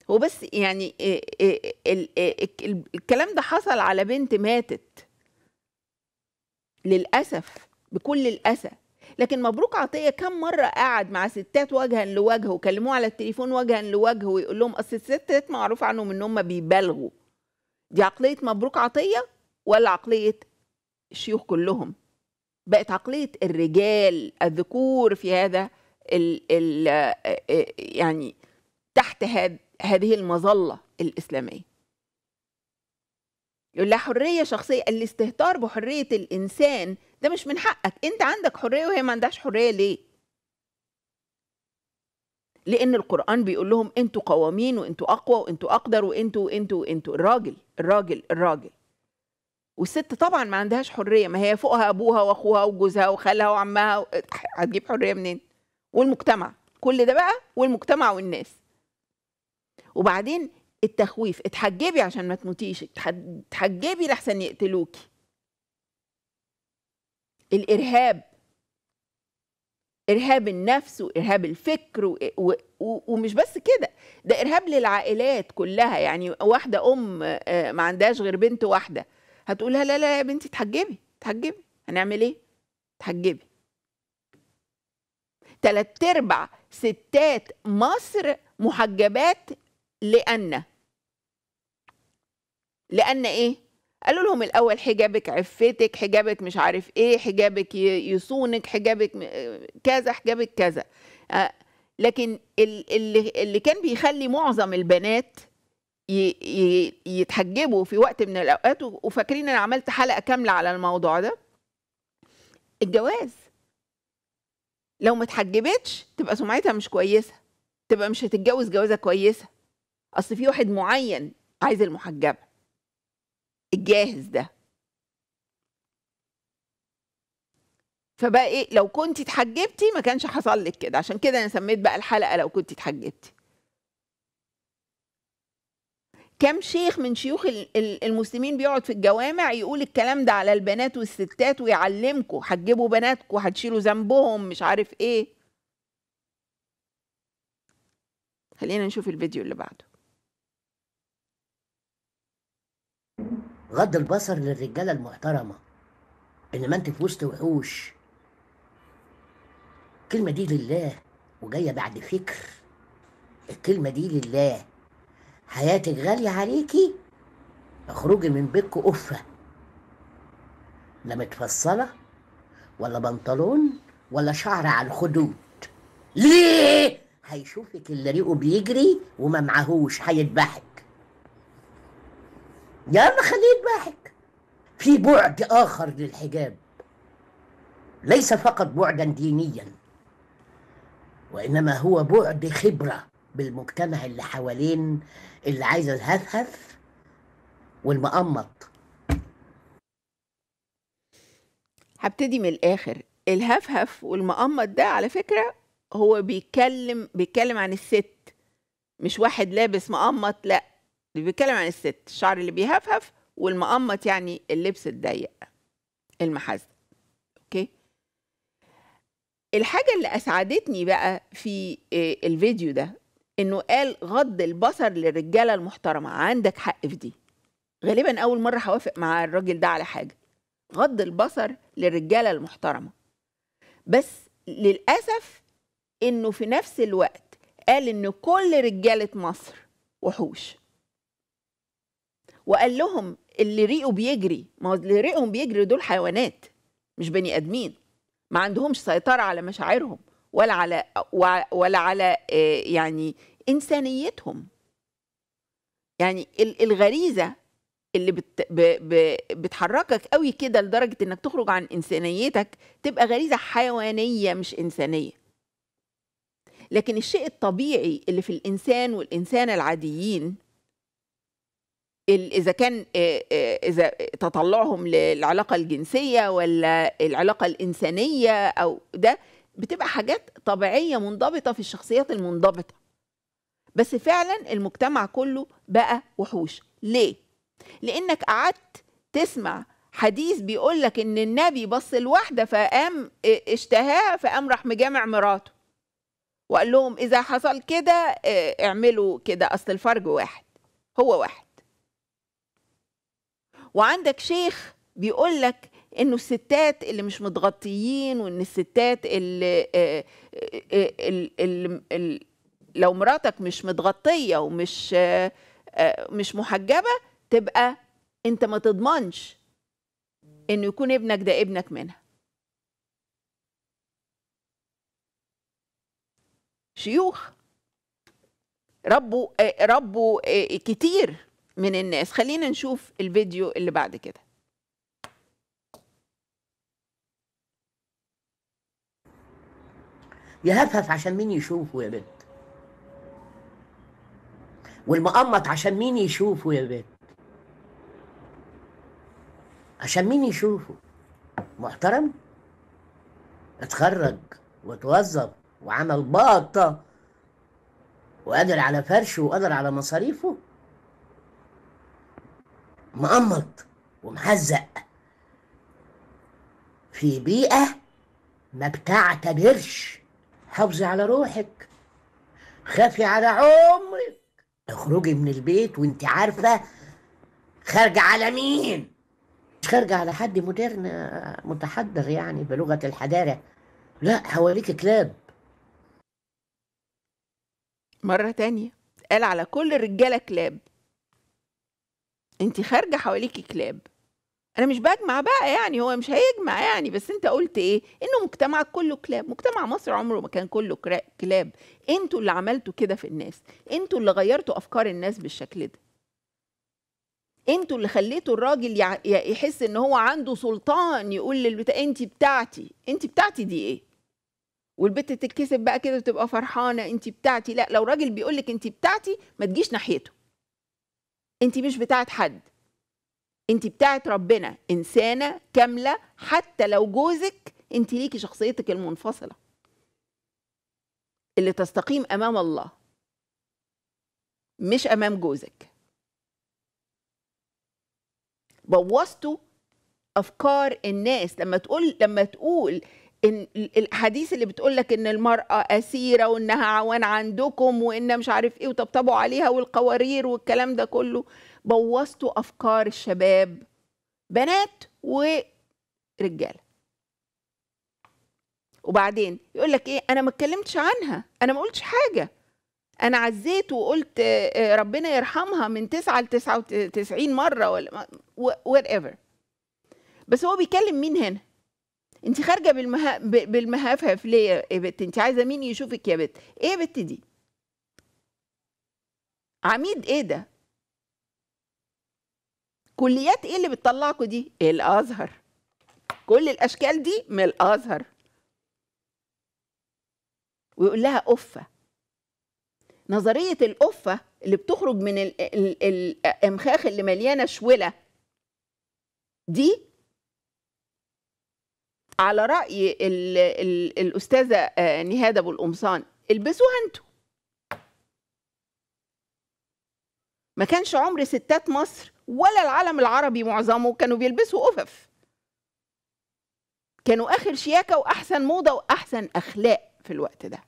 A: هو بس يعني ال- إيه ال- الكلام ده حصل على بنت ماتت. للأسف. بكل الأسى. لكن مبروك عطية كم مرة قعد مع ستات وجها لوجه وكلموه على التليفون وجها لوجه ويقول لهم أصل الستات معروف عنهم إن هم بيبالغوا. دي عقلية مبروك عطية ولا عقلية الشيوخ كلهم؟ بقت عقلية الرجال الذكور في هذا ال ال يعني تحت هذ هذه المظلة الإسلامية. يقول لها حرية شخصية الاستهتار بحرية الإنسان ده مش من حقك. أنت عندك حرية وهي ما عندهاش حرية ليه؟ لأن القرآن بيقول لهم أنتوا قوامين وأنتوا أقوى وأنتوا أقدر وأنتوا وأنتوا وأنتوا. الراجل الراجل الراجل. والست طبعا ما عندهاش حرية. ما هي فوقها أبوها وأخوها وجوزها وخالها وعمها. هتجيب حرية منين؟ والمجتمع. كل ده بقى والمجتمع والناس. وبعدين التخويف اتحجبي عشان ما تموتيش اتح- اتحجبي لحسن يقتلوكي. الإرهاب. إرهاب النفس وإرهاب الفكر و... و... و... ومش بس كده ده إرهاب للعائلات كلها. يعني واحدة أم آه، ما عندهاش غير بنت واحدة هتقولها لا لا يا بنتي اتحجبي اتحجبي. هنعمل إيه؟ اتحجبي. تلات أرباع ستات مصر محجبات لأن. لأن إيه؟ قالوا لهم الأول حجابك عفتك حجابك مش عارف إيه حجابك يصونك حجابك كذا حجابك كذا. آه، لكن ال- اللي اللي كان بيخلي معظم البنات يتحجبوا في وقت من الأوقات و- وفاكرين أنا عملت حلقة كاملة على الموضوع ده؟ الجواز. لو ما اتحجبتش تبقى سمعتها مش كويسة تبقى مش هتتجوز جوازة كويسة. أصل في واحد معين عايز المحجبة. الجاهز ده. فبقى إيه؟ لو كنت اتحجبتي ما كانش حصل لك كده. عشان كده أنا سميت بقى الحلقة لو كنت اتحجبتي. كم شيخ من شيوخ ال- ال- المسلمين بيقعد في الجوامع يقول الكلام ده على البنات والستات ويعلمكم. حجبوا بناتكم هتشيلوا ذنبهم مش عارف إيه. خلينا نشوف الفيديو اللي بعده.
C: غض البصر للرجالة المحترمة. إنما أنت في وسط وحوش. الكلمة دي لله وجاية بعد فكر. الكلمة دي لله. حياتك غالية عليكي؟ اخرجي من بيتكم قفه لا متفصلة ولا بنطلون ولا شعر على الخدود. ليه؟ هيشوفك اللي ريقه بيجري وما معهوش هيذبحك يلا خليه في بعد آخر للحجاب. ليس فقط بعدا دينيا وإنما هو بعد خبرة بالمجتمع اللي حوالين اللي عايز الهفهف والمقمط
A: هبتدي من الآخر. الهفهف والمقمط ده على فكرة هو بيتكلم بيتكلم عن الست مش واحد لابس مقمط لأ. اللي بيتكلم عن الست الشعر اللي بيهفهف والمقمط يعني اللبس الضيق المحزن أوكي؟ الحاجة اللي اسعدتني بقى في آه، الفيديو ده إنه قال غض البصر للرجالة المحترمة. عندك حق في دي. غالبا أول مرة هوافق مع الراجل ده على حاجة. غض البصر للرجالة المحترمة. بس للأسف إنه في نفس الوقت قال إن كل رجالة مصر وحوش. وقال لهم اللي ريقه بيجري ما اللي ريقهم بيجري دول حيوانات مش بني آدمين. ما عندهمش سيطرة على مشاعرهم ولا على ولا على آه، يعني إنسانيتهم. يعني ال- الغريزة اللي بت بتحركك قوي كده لدرجة إنك تخرج عن إنسانيتك تبقى غريزة حيوانية مش إنسانية. لكن الشيء الطبيعي اللي في الإنسان والانسانه العاديين ال- إذا كان إذا تطلعهم للعلاقة الجنسية ولا العلاقة الإنسانية أو ده بتبقى حاجات طبيعية منضبطة في الشخصيات المنضبطة. بس فعلا المجتمع كله بقى وحوش. ليه؟ لأنك قعدت تسمع حديث بيقول لك إن النبي بص لواحدة فقام آه، اشتهاها فقام راح مجامع مراته. وقال لهم إذا حصل كده اعملوا كده أصل الفرج واحد هو واحد. وعندك شيخ بيقول لك إنه الستات اللي مش متغطيين وإن الستات اللي آه، آه، ال- ال- ال- لو مراتك مش متغطية ومش مش محجبة تبقى أنت ما تضمنش إنه يكون ابنك ده ابنك منها. شيوخ. ربوا آه، ربوا آه، كتير. من الناس. خلينا نشوف الفيديو اللي بعد كده.
C: يهفهف عشان مين يشوفه يا بنت؟ والمقمط عشان مين يشوفه يا بنت؟ عشان مين يشوفه؟ محترم؟ اتخرج وتوظف وعمل باطة وقادر على فرشه وقادر على مصاريفه؟ مقمط ومهزق في بيئة ما بتعتبرش حافظي على روحك خافي على عمرك. اخرجي من البيت وانت عارفة خارجة على مين؟ مش خارجة على حد آه، متحضر يعني بلغة الحضارة. لا حواليك كلاب.
A: مرة تانية قال على كل الرجالة كلاب. انت خارجة حواليكي كلاب. أنا مش بجمع بقى يعني هو مش هيجمع يعني بس انت قلت إيه؟ انه مجتمعك كله كلاب. مجتمع مصر عمره ما كان كله كلاب. أنتوا اللي عملتوا كده في الناس. أنتوا اللي غيرتوا افكار الناس بالشكل ده. أنتوا اللي خليتوا الراجل يحس ان هو عنده سلطان يقول للبتاع انت بتاعتي. انت بتاعتي دي إيه؟ والبت تتكسب بقى كده وتبقى فرحانة انت بتاعتي. لا لو راجل بيقول لك انت بتاعتي ما تجيش ناحيته. انت مش بتاعت حد. انت بتاعت ربنا انسانة كاملة حتى لو جوزك انت ليكي شخصيتك المنفصلة. اللي تستقيم أمام الله. مش أمام جوزك. بوظتوا أفكار الناس. لما تقول لما تقول ال- الاحاديث اللي بتقول لك إن المرأة أسيرة وإنها عوان عندكم وإن مش عارف إيه وطبطبوا عليها والقوارير والكلام ده كله بوظتوا أفكار الشباب بنات ورجاله وبعدين يقول لك إيه أنا ما اتكلمتش عنها أنا ما قلتش حاجة. أنا عزيت وقلت آه، آه، ربنا يرحمها من تسعة ل 99 مرة ولا whatever بس هو بيكلم مين هنا؟ انت خارجة بالمها... ب- بالمهافهف. ليه يا بت انت عايزة مين يشوفك يا بت؟ إيه يا بت دي. عميد إيه ده؟ كليات إيه اللي بتطلعكوا دي؟ الأزهر. كل الأشكال دي من الأزهر. ويقول لها أفة نظرية الأفة اللي بتخرج من ال- ال- الأمخاخ اللي مليانة شولة دي على رأي ال ال الأستاذة آه، نهاد أبو القمصان البسوها أنتوا. ما كانش عمر ستات مصر ولا العالم العربي معظمه كانوا بيلبسوا أفف كانوا آخر شياكة وأحسن موضة وأحسن أخلاق في الوقت ده.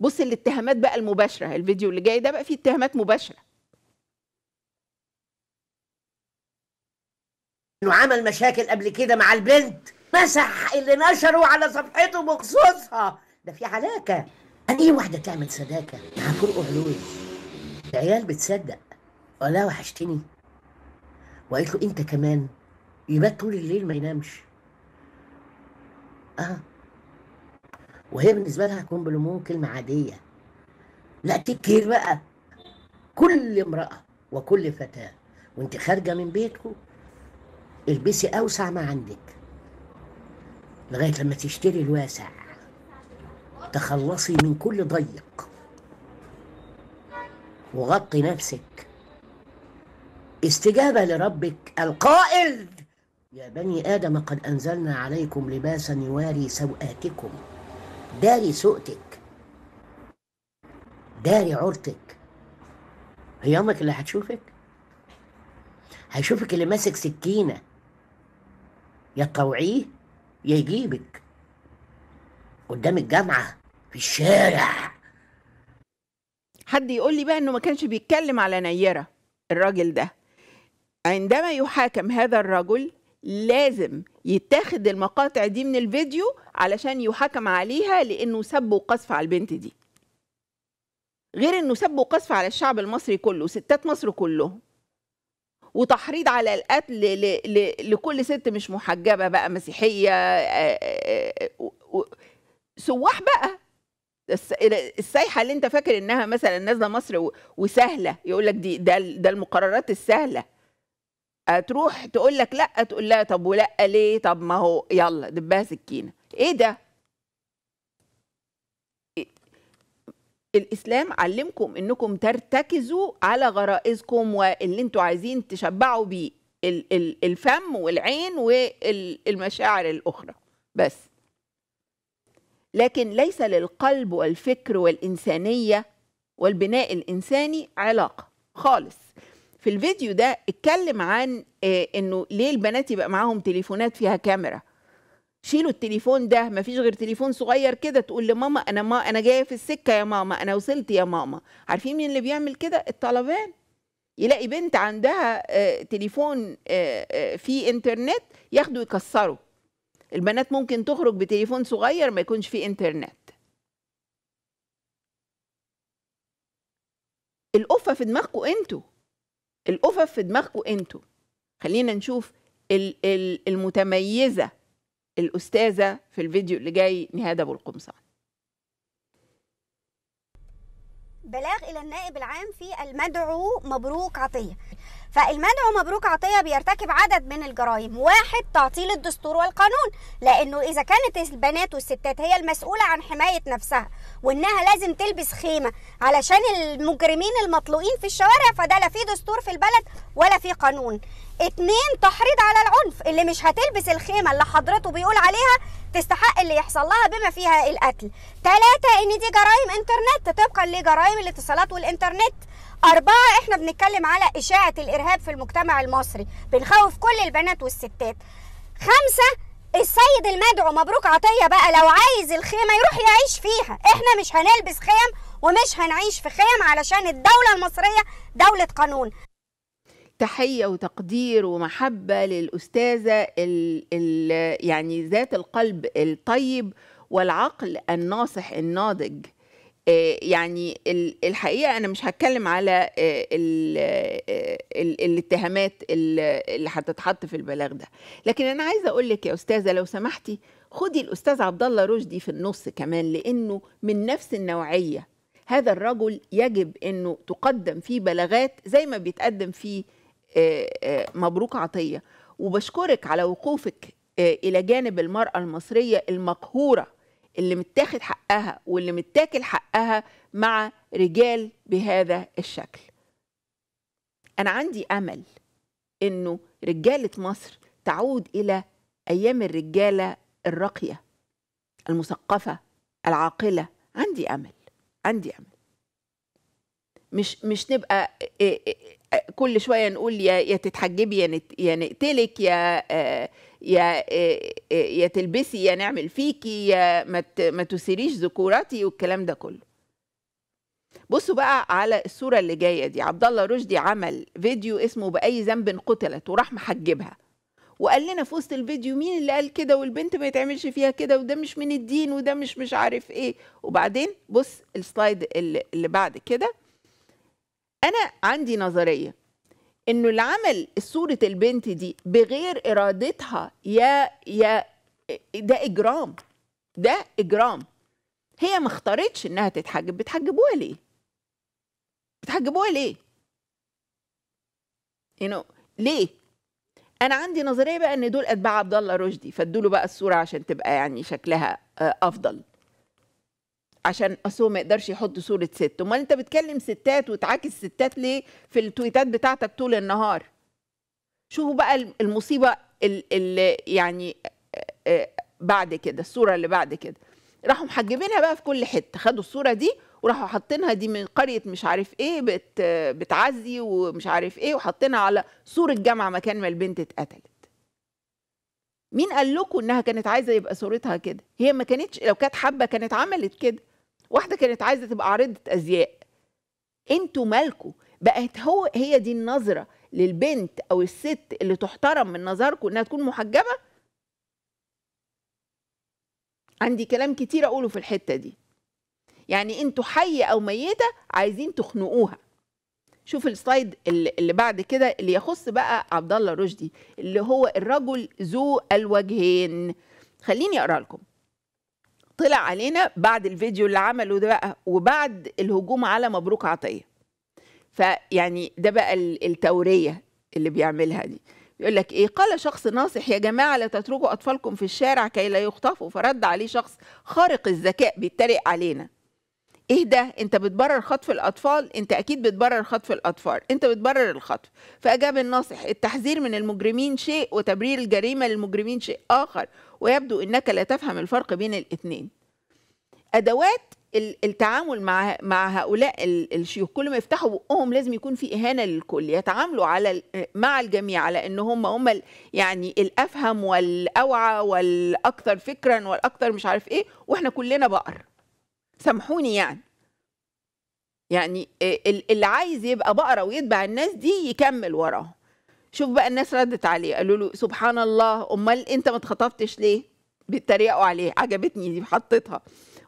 A: بص الاتهامات بقى المباشرة الفيديو اللي جاي ده بقى فيه اتهامات مباشرة.
C: إنه عمل مشاكل قبل كده مع البنت. مسح اللي نشره على صفحته بخصوصها. ده في علاكة أنا إيه واحدة تعمل صداقة مع فرقه علوي العيال بتصدق. ولا وحشتني. وقالت له أنت كمان؟ يبات طول الليل ما ينامش. آه. وهي بالنسبة لها كومبل مون كلمة عادية. لا تكير بقى. كل امرأة وكل فتاة. وانت خارجة من بيتكم البسي أوسع ما عندك. لغاية لما تشتري الواسع تخلصي من كل ضيق. وغطي نفسك. استجابة لربك القائل يا بني آدم قد أنزلنا عليكم لباسا يواري سوآتكم داري سوءتك. داري عورتك. هي أمك اللي هتشوفك؟ هيشوفك اللي ماسك سكينة. يا يجيبك. قدام الجامعة في الشارع.
A: حد يقول لي بقى إنه ما كانش بيتكلم على نيرة الراجل ده. عندما يحاكم هذا الرجل لازم يتاخد المقاطع دي من الفيديو علشان يحاكم عليها لأنه سب وقذف على البنت دي. غير إنه سب وقذف على الشعب المصري كله ستات مصر كلهم وتحريض على القتل. لكل ست مش محجبة بقى مسيحية آه، آه، آه، سواح بقى. الس- السايحة اللي انت فاكر انها مثلا نازلة مصر وسهلة يقول لك دي ده ده المقررات السهلة. هتروح تقول لك لا تقول لها طب ولا ليه؟ طب ما هو يلا دبها سكينة. إيه ده؟ الإسلام علمكم إنكم ترتكزوا على غرائزكم واللي أنتوا عايزين تشبعوا بيه ال- ال- الفم والعين والمشاعر الأخرى. بس. لكن ليس للقلب والفكر والإنسانية والبناء الإنساني علاقة خالص. في الفيديو ده اتكلم عن آه، إنه ليه البنات يبقى معاهم تليفونات فيها كاميرا. شيلوا التليفون ده مفيش غير تليفون صغير كده تقول لماما أنا ما أنا جاية في السكة يا ماما أنا وصلت يا ماما. عارفين مين اللي بيعمل كده؟ الطلبان. يلاقي بنت عندها آه، تليفون آه، آه، فيه إنترنت ياخدوا يكسروا. البنات ممكن تخرج بتليفون صغير ما يكونش فيه إنترنت. القفه في دماغكم أنتوا. القفه في دماغكم أنتوا. خلينا نشوف ال- ال- المتميزة. الأستاذة في الفيديو اللي جاي نهاد أبو القمصان.
E: بلاغ إلى النائب العام في المدعو مبروك عطية. فالمدعو مبروك عطية بيرتكب عدد من الجرائم. واحد تعطيل الدستور والقانون لأنه إذا كانت البنات والستات هي المسؤولة عن حماية نفسها وإنها لازم تلبس خيمة علشان المجرمين المطلوقين في الشوارع فده لا في دستور في البلد ولا في قانون. اتنين تحريض على العنف اللي مش هتلبس الخيمة اللي حضرته بيقول عليها تستحق اللي يحصل لها بما فيها القتل. ثلاثة إن دي جرائم إنترنت طبقا لجرائم الاتصالات والإنترنت. أربعة إحنا بنتكلم على إشاعة الإرهاب في المجتمع المصري بنخوف كل البنات والستات. خمسة السيد المدعو مبروك عطية بقى لو عايز الخيمة يروح يعيش فيها. إحنا مش هنلبس خيم ومش هنعيش في خيم علشان الدولة المصرية دولة قانون.
A: تحية وتقدير ومحبة للأستاذة ال ال يعني ذات القلب الطيب والعقل الناصح الناضج. يعني ال- الحقيقة أنا مش هتكلم على آه، آه، ال- الاتهامات ال- اللي هتتحط في البلاغ ده. لكن أنا عايزة أقول لك يا أستاذة لو سمحتي خدي الأستاذ عبد الله رشدي في النص كمان لأنه من نفس النوعية. هذا الرجل يجب أنه تقدم فيه بلاغات زي ما بيتقدم فيه آه، آه، مبروك عطية. وبشكرك على وقوفك آه، إلى جانب المرأة المصرية المقهورة اللي متاخد حقها واللي متاكل حقها مع رجال بهذا الشكل. أنا عندي أمل إنه رجالة مصر تعود إلى أيام الرجالة الراقية المثقفة العاقلة. عندي أمل عندي أمل. مش مش نبقى إيه إيه كل شوية نقول يا يا تتحجبي يا نقتلك يا آه، يا آه، آه، يا تلبسي يا نعمل فيكي يا ما ما تثيريش ذكوراتي والكلام ده كله. بصوا بقى على الصورة اللي جاية دي. عبد الله رشدي عمل فيديو اسمه بأي ذنب قتلت وراح محجبها. وقال لنا في وسط الفيديو مين اللي قال كده والبنت ما يتعملش فيها كده وده مش من الدين وده مش مش عارف إيه. وبعدين بص السلايد اللي بعد كده. أنا عندي نظرية. إنه اللي عمل صورة البنت دي بغير إرادتها يا يا ده إجرام ده إجرام. هي ما اختارتش إنها تتحجب. بتحجبوها ليه؟ بتحجبوها ليه؟ You know, ليه؟ أنا عندي نظرية بقى إن دول أتباع عبد الله رشدي فادوا له بقى الصورة عشان تبقى يعني شكلها آه، أفضل. عشان اصل هو ما يقدرش يحط صورة ست. أمال أنت بتكلم ستات وتعاكس ستات ليه في التويتات بتاعتك طول النهار؟ شوفوا بقى المصيبة اللي يعني بعد كده الصورة اللي بعد كده؟ راحوا محجبينها بقى في كل حتة. خدوا الصورة دي وراحوا حاطينها دي من قرية مش عارف إيه بت بتعزي ومش عارف إيه وحاطينها على سور الجامعة مكان ما البنت اتقتلت. مين قال لكم إنها كانت عايزة يبقى صورتها كده؟ هي ما كانتش لو كانت حابة كانت عملت كده. واحدة كانت عايزة تبقى عارضة أزياء. أنتوا مالكوا؟ بقت هو هي دي النظرة للبنت أو الست اللي تحترم من نظركم إنها تكون محجبة؟ عندي كلام كتير أقوله في الحتة دي. يعني أنتوا حية أو ميتة عايزين تخنقوها. شوف السلايد اللي بعد كده اللي يخص بقى عبد الله رشدي اللي هو الرجل ذو الوجهين. خليني أقرأ لكم. طلع علينا بعد الفيديو اللي عمله ده بقى وبعد الهجوم على مبروك عطية. فيعني ده بقى ال- التورية اللي بيعملها دي. يقول لك إيه قال شخص ناصح يا جماعة لا تتركوا أطفالكم في الشارع كي لا يخطفوا. فرد عليه شخص خارق الذكاء بيتريق علينا. إيه ده أنت بتبرر خطف الأطفال؟ أنت أكيد بتبرر خطف الأطفال أنت بتبرر الخطف. فأجاب الناصح التحذير من المجرمين شيء وتبرير الجريمة للمجرمين شيء آخر. ويبدو إنك لا تفهم الفرق بين الاثنين أدوات ال- التعامل مع مع هؤلاء ال- الشيوخ كل ما يفتحوا بقهم لازم يكون في إهانة للكل يتعاملوا على مع الجميع على إن هم هم يعني الأفهم والأوعى والأكثر فكرا والأكثر مش عارف إيه وإحنا كلنا بقر. سامحوني يعني. يعني ال- اللي عايز يبقى بقرة ويتبع الناس دي يكمل وراهم. شوف بقى الناس ردت عليه قالوا له سبحان الله أمال أنت ما اتخطفتش ليه؟ بيتريقوا عليه عجبتني دي حطيتها.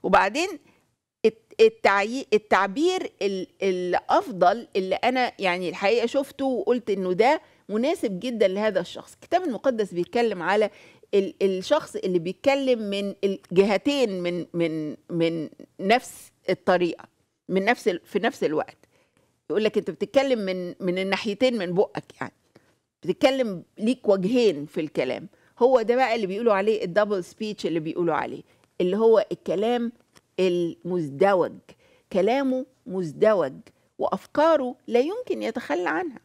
A: وبعدين الت- التعي... التعبير ال... الأفضل اللي أنا يعني الحقيقة شفته وقلت إنه ده مناسب جدا لهذا الشخص. الكتاب المقدس بيتكلم على ال... الشخص اللي بيتكلم من الجهتين من من من نفس الطريقة من نفس. في نفس الوقت. يقول لك أنت بتتكلم من من الناحيتين من بقك يعني. بتتكلم ليك وجهين في الكلام. هو ده بقى اللي بيقولوا عليه الدبل سبيتش اللي بيقولوا عليه اللي هو الكلام المزدوج. كلامه مزدوج وأفكاره لا يمكن يتخلى عنها.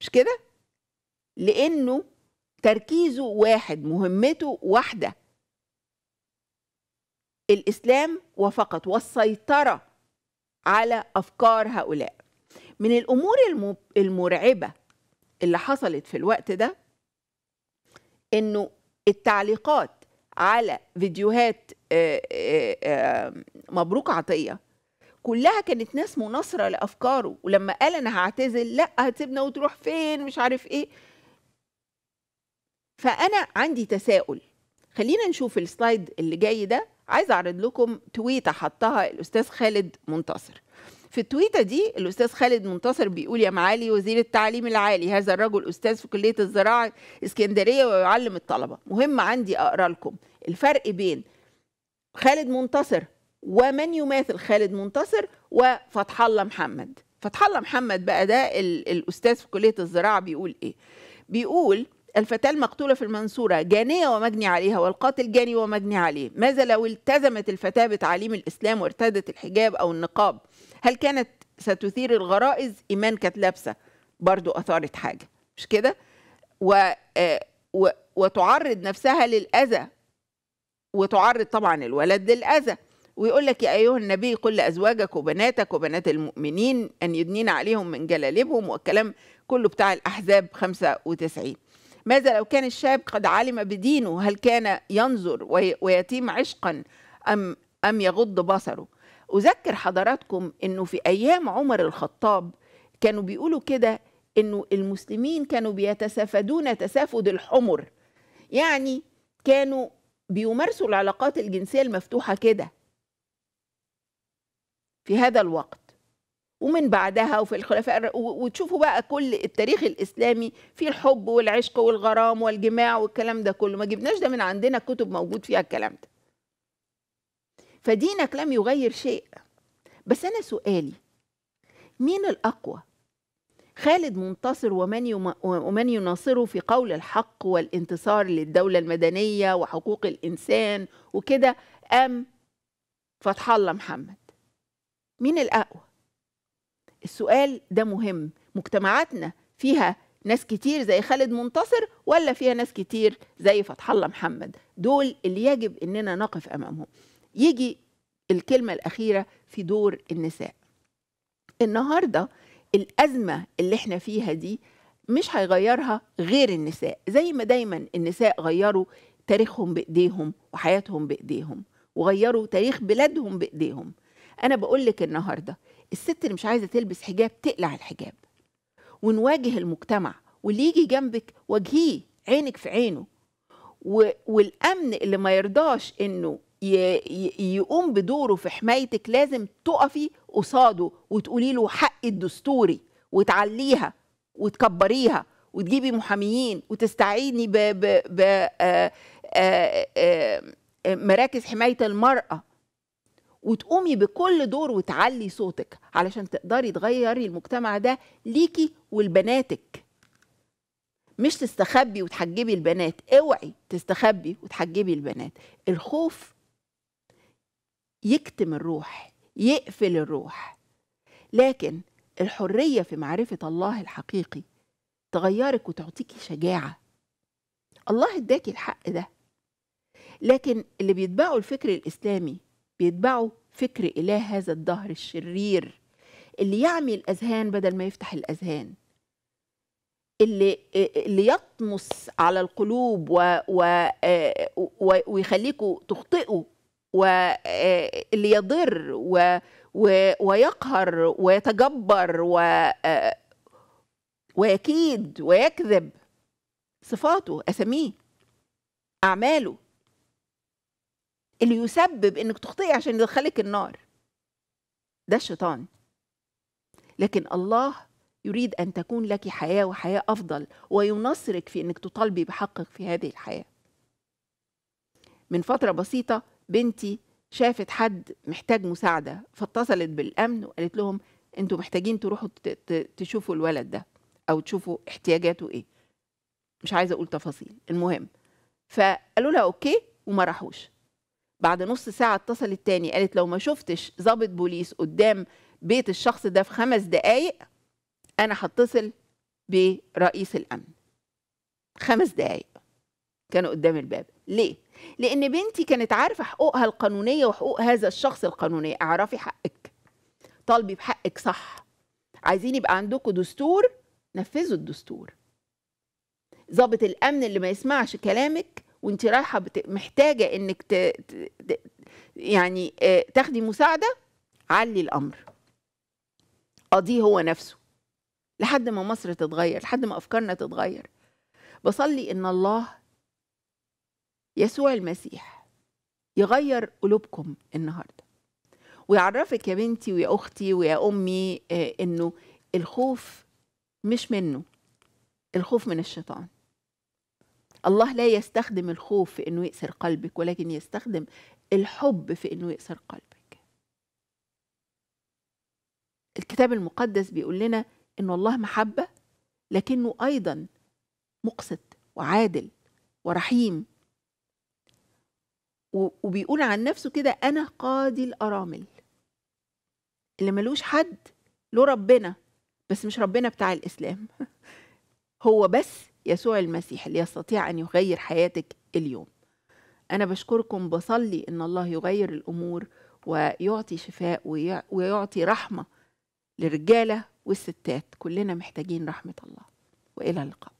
A: مش كده؟ لأنه تركيزه واحد مهمته واحدة. الإسلام وفقط والسيطرة على أفكار هؤلاء. من الأمور الم- المرعبة اللي حصلت في الوقت ده إنه التعليقات على فيديوهات آه، آه، آه، مبروك عطية كلها كانت ناس مناصرة لأفكاره ولما قال أنا هعتزل لأ هتسيبنا وتروح فين؟ مش عارف إيه. فأنا عندي تساؤل. خلينا نشوف السلايد اللي جاي ده. عايز أعرض لكم تويتة حطها الأستاذ خالد منتصر. في التويتة دي الأستاذ خالد منتصر بيقول يا معالي وزير التعليم العالي هذا الرجل أستاذ في كلية الزراعة إسكندرية ويعلم الطلبة. مهم عندي أقرأ لكم. الفرق بين خالد منتصر ومن يماثل خالد منتصر وفتح الله محمد. فتح الله محمد بقى ده ال- الأستاذ في كلية الزراعة بيقول إيه؟ بيقول الفتاة المقتولة في المنصورة جانية ومجني عليها والقاتل جاني ومجني عليه. ماذا لو التزمت الفتاة بتعليم الإسلام وارتدت الحجاب أو النقاب؟ هل كانت ستثير الغرائز؟ إيمان كانت لابسة. برضو أثارت حاجة. مش كده؟ و... آه، و... وتعرض نفسها للأذى. وتعرض طبعا الولد للأذى. ويقول لك يا أيها النبي قل لأزواجك وبناتك وبنات المؤمنين أن يدنين عليهم من جلالبهم والكلام كله بتاع الأحزاب 95 ماذا لو كان الشاب قد علم بدينه؟ هل كان ينظر وي- ويتيم عشقا أم أم يغض بصره؟ أذكر حضراتكم أنه في أيام عمر الخطاب كانوا بيقولوا كده أنه المسلمين كانوا بيتسافدون تسافد الحمر. يعني كانوا بيمارسوا العلاقات الجنسية المفتوحة كده. في هذا الوقت. ومن بعدها وفي الخلفاء وتشوفوا بقى كل التاريخ الإسلامي في الحب والعشق والغرام والجماع والكلام ده كله. ما جبناش ده من عندنا كتب موجود فيها الكلام ده. فدينك لم يغير شيء. بس أنا سؤالي مين الأقوى؟ خالد منتصر ومن. ومن يناصره في قول الحق والانتصار للدولة المدنية وحقوق الإنسان وكده أم فتح الله محمد؟ مين الأقوى؟ السؤال ده مهم. مجتمعاتنا فيها ناس كتير زي خالد منتصر ولا فيها ناس كتير زي فتح الله محمد؟ دول اللي يجب إننا نقف أمامهم. يجي الكلمة الأخيرة في دور النساء. النهارده الأزمة اللي إحنا فيها دي مش هيغيرها غير النساء. زي ما دايما النساء غيروا تاريخهم بإيديهم وحياتهم بإيديهم وغيروا تاريخ بلادهم بإيديهم. أنا بقول لك النهارده الست اللي مش عايزة تلبس حجاب تقلع الحجاب ونواجه المجتمع واللي يجي جنبك واجهيه عينك في عينه و... والأمن اللي ما يرضاش إنه ي... ي... يقوم بدوره في حمايتك لازم تقفي قصاده وتقولي له حق الدستوري وتعليها وتكبريها وتجيبي محاميين وتستعيني ب... ب... ب... آ... آ... آ... مراكز حماية المرأة وتقومي بكل دور وتعلي صوتك علشان تقدري تغيري المجتمع ده ليكي ولبناتك. مش تستخبي وتحجبي البنات اوعي تستخبي وتحجبي البنات. الخوف يكتم الروح يقفل الروح. لكن الحرية في معرفة الله الحقيقي تغيرك وتعطيكي شجاعة. الله اداكي الحق ده. لكن اللي بيتبعوا الفكر الإسلامي بيتبعوا فكر إله هذا الدهر الشرير اللي يعمي الأذهان بدل ما يفتح الأذهان. اللي اللي يطمس على القلوب و و ويخليكوا تخطئوا واللي يضر و ويقهر ويتجبر و ويكيد ويكذب. صفاته أساميه أعماله. اللي يسبب إنك تخطئي عشان يدخلك النار. ده الشيطان. لكن الله يريد أن تكون لك حياة وحياة أفضل وينصرك في إنك تطالبي بحقك في هذه الحياة. من فترة بسيطة بنتي شافت حد محتاج مساعدة فاتصلت بالأمن وقالت لهم أنتوا محتاجين تروحوا تشوفوا الولد ده أو تشوفوا احتياجاته إيه. مش عايزة أقول تفاصيل المهم. فقالوا لها أوكي وما راحوش. بعد نص ساعة اتصلت تاني قالت لو ما شفتش ضابط بوليس قدام بيت الشخص ده في خمس دقايق أنا هتصل برئيس الأمن. خمس دقايق كانوا قدام الباب. ليه؟ لأن بنتي كانت عارفة حقوقها القانونية وحقوق هذا الشخص القانونية. اعرفي حقك. طالبي بحقك صح. عايزين يبقى عندكم دستور؟ نفذوا الدستور. ضابط الأمن اللي ما يسمعش كلامك وانت رايحة بت... محتاجة انك ت... ت... يعني آه، تاخدي مساعدة علي الأمر. قضيه هو نفسه. لحد ما مصر تتغير لحد ما أفكارنا تتغير. بصلي إن الله يسوع المسيح يغير قلوبكم النهارده. ويعرفك يا بنتي ويا أختي ويا أمي آه، إنه الخوف مش منه الخوف من الشيطان. الله لا يستخدم الخوف في إنه يأسر قلبك ولكن يستخدم الحب في إنه يأسر قلبك. الكتاب المقدس بيقول لنا ان الله محبة لكنه أيضا مقسط وعادل ورحيم. وبيقول عن نفسه كده أنا قاضي الأرامل. اللي ملوش حد له ربنا بس مش ربنا بتاع الإسلام. هو بس يسوع المسيح اللي يستطيع أن يغير حياتك اليوم. أنا بشكركم بصلي إن الله يغير الأمور ويعطي شفاء ويع- ويعطي رحمة للرجالة والستات. كلنا محتاجين رحمة الله. وإلى اللقاء.